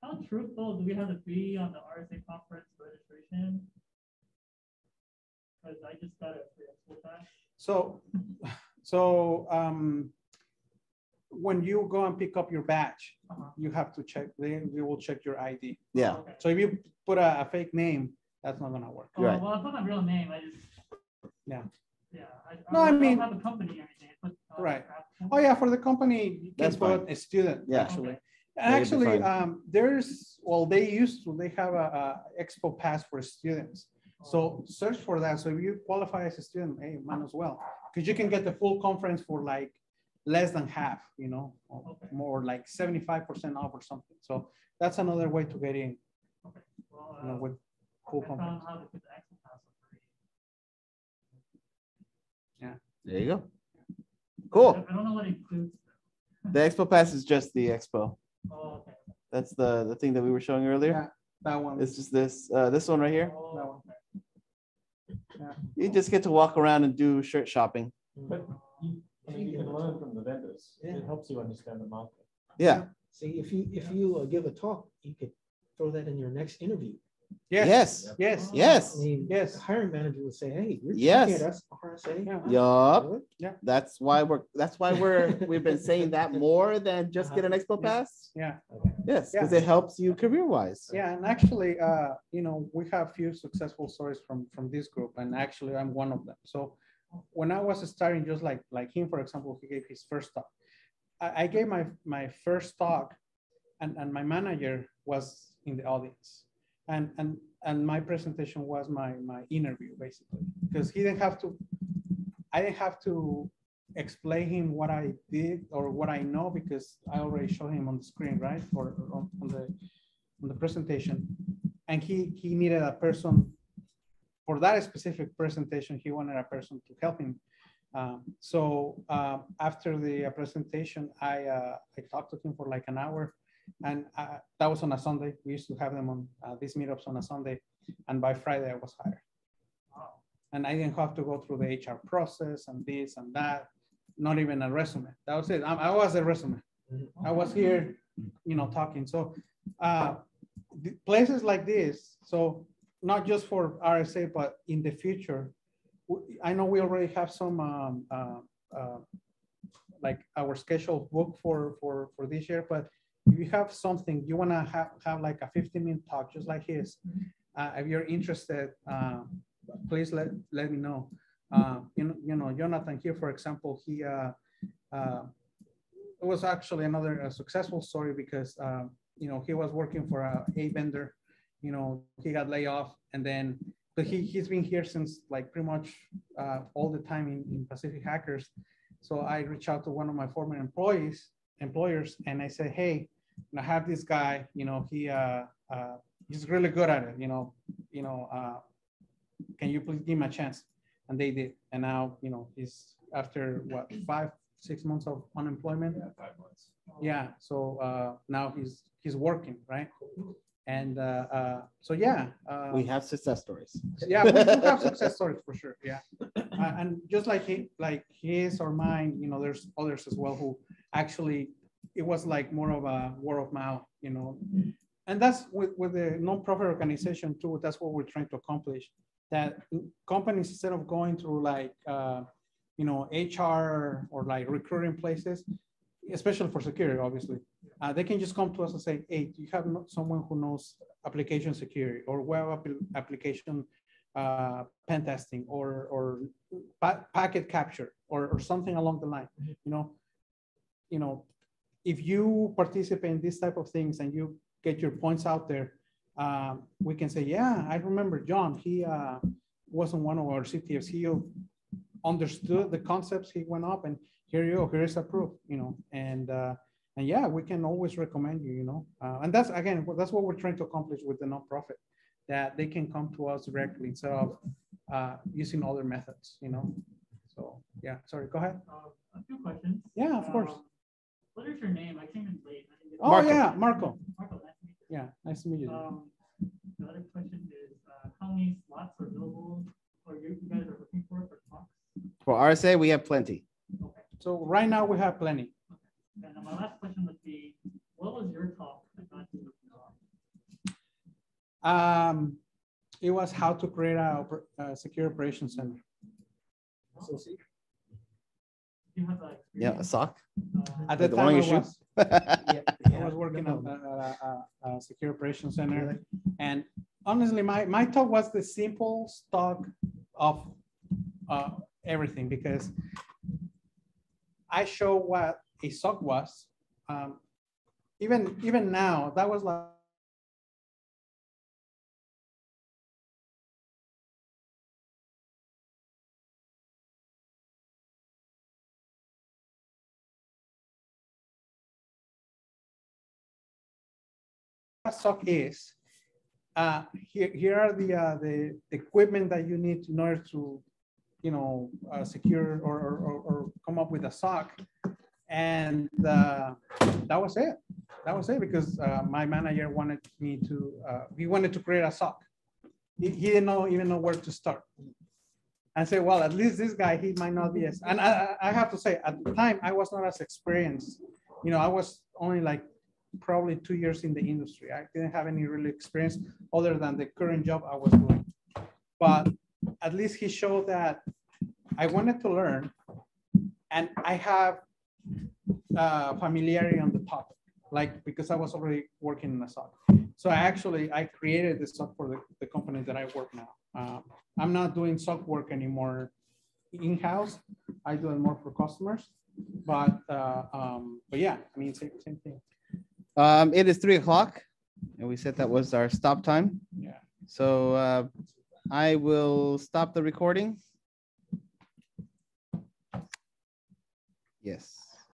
How truthful do we have to be on the RSA conference registration? Cause I just got it free. So, so, um, when you go and pick up your badge, Uh-huh. you have to check, they, they will check your ID. yeah. Okay. So if you put a, a fake name, that's not gonna work. Oh, Right. well, I put my real name, I just. Yeah. Yeah. No, I don't mean- Have a company and everything. Put, uh, Right. Oh, yeah, for the company, you That's fine. put a student, Yeah. actually. Okay. And That would be Actually, um, there's, well, they used to, they have a, a expo pass for students. So search for that. So if you qualify as a student, hey, might as well. Because you can get the full conference for like less than half, you know, or Okay. more like seventy-five percent off or something. So that's another way to get in, Well, you know, uh, with full I found how to put the for free. There you go. Cool. I don't know what it includes. The Expo Pass is just the expo. Oh, okay. That's the, the thing that we were showing earlier. Yeah, that one. It's just this, uh, this one right here. that Oh, one. okay. You just get to walk around and do shirt shopping. But you, I mean, you can learn from the vendors. It helps you understand the market. Yeah, See, if you, if you uh, give a talk, you could throw that in your next interview. Yes, yes, yes, I yes, mean, Yes. the hiring manager would say, hey, you're Yes. talking at us, RSA. Yeah. yup. Really? That's why we're, that's why we're, we've been saying that more than just get an Expo Yeah. Pass. yeah. Yes, because Yeah. it helps you career wise. Yeah, and actually, uh, you know, we have few successful stories from, from this group, and actually, I'm one of them. So when I was starting, just like, like him, for example, he gave his first talk. I, I gave my, my first talk and, and my manager was in the audience. And, and, and my presentation was my, my interview basically, because he didn't have to, I didn't have to explain him what I did or what I know because I already showed him on the screen, right? Or or on, on the, on the presentation. And he, he needed a person for that specific presentation, he wanted a person to help him. Um, so uh, after the presentation, I uh, I talked to him for like an hour, and uh, that was on a Sunday. We used to have them on uh, these meetups on a Sunday, and by Friday I was hired. And I didn't have to go through the HR process and this and that. Not even a resume. That was it. I, I was a resume. I was here, you know, talking. So uh, places like this. So not just for RSA, but in the future, I know we already have some, um, uh, uh, like our schedule booked for, for, for this year, but if you have something, you wanna have, have like a 15 minute talk, just like his, uh, if you're interested, uh, please let, let me know. Uh, you know, you know, Jonathan here, for example, he, uh, uh, it was actually another uh, successful story because, uh, you know, he was working for a, a vendor you know, he got laid off and then, but he, he's been here since like pretty much uh, all the time in, in Pacific Hackers. So I reached out to one of my former employees, employers, and I said, hey, I have this guy, you know, he, uh, uh, he's really good at it, you know, you know, uh, can you please give him a chance? And they did. And now, you know, he's after what, five, six months of unemployment? Yeah, five months. Yeah, so uh, now he's, he's working, right? And uh, uh, so, yeah. uh, We have success stories. yeah, we do have success stories for sure. Yeah, and just like he, like his or mine, you know, there's others as well who actually it was like more of a word of mouth, you know, and that's with with the nonprofit organization too. That's what we're trying to accomplish. That companies instead of going through like uh, you know HR or like recruiting places, especially for security, obviously, uh, they can just come to us and say, hey, do you have someone who knows application security or web app- application uh, pen testing or, or pa- packet capture or, or something along the line, you know? You know, if you participate in this type of things and you get your points out there, um, we can say, yeah, I remember John, he uh, wasn't one of our CTFs. He understood the concepts, he went up and here you go, here is a proof, you know, and uh, and yeah, we can always recommend you, you know, uh, and that's again, that's what we're trying to accomplish with the nonprofit, that they can come to us directly instead of uh, using other methods, you know. So yeah, sorry, go ahead. Uh, A few questions. Yeah, of course. Um, What is your name? I came in late. I didn't get- Oh Marco. yeah, Marco. Marco, nice to meet you. Yeah, nice to meet you. Um, The other question is, uh, how many slots are available or you you guys are looking for for talks? For RSA, we have plenty. Okay. So right now we have plenty. And then my last question would be, what was your talk that got you looking? Um, it was how to create a, a secure operations center. Do you have like? Yeah, a sock. At the The time I on your shoe? was, I was working at a, a, a- a secure operations center. And honestly, my, my talk was the simple stock of uh, everything because I show what a SOC was. Um, even, even now, that was like what SOC is. Uh, here, here are the, uh, the equipment that you need in order to, you know, uh, secure or, or, or, come up with a SOC. And uh, that was it. That was it because uh, my manager wanted me to, uh, he wanted to create a SOC. He, he didn't know, even know where to start. And say, well, at least this guy, he might not be as, and I, I have to say, at the time, I was not as experienced. You know, I was only like probably two years in the industry. I didn't have any real experience other than the current job I was doing. But at least he showed that I wanted to learn and I have uh, familiarity on the topic, like because I was already working in a SOC. So I actually, I created this SOC for the, the company that I work now. Um, I'm not doing SOC work anymore in-house. I do it more for customers, but, uh, um, but yeah, I mean, same, same thing. Um, it is three o'clock and we said that was our stop time. Yeah. So uh, I will stop the recording. Yes.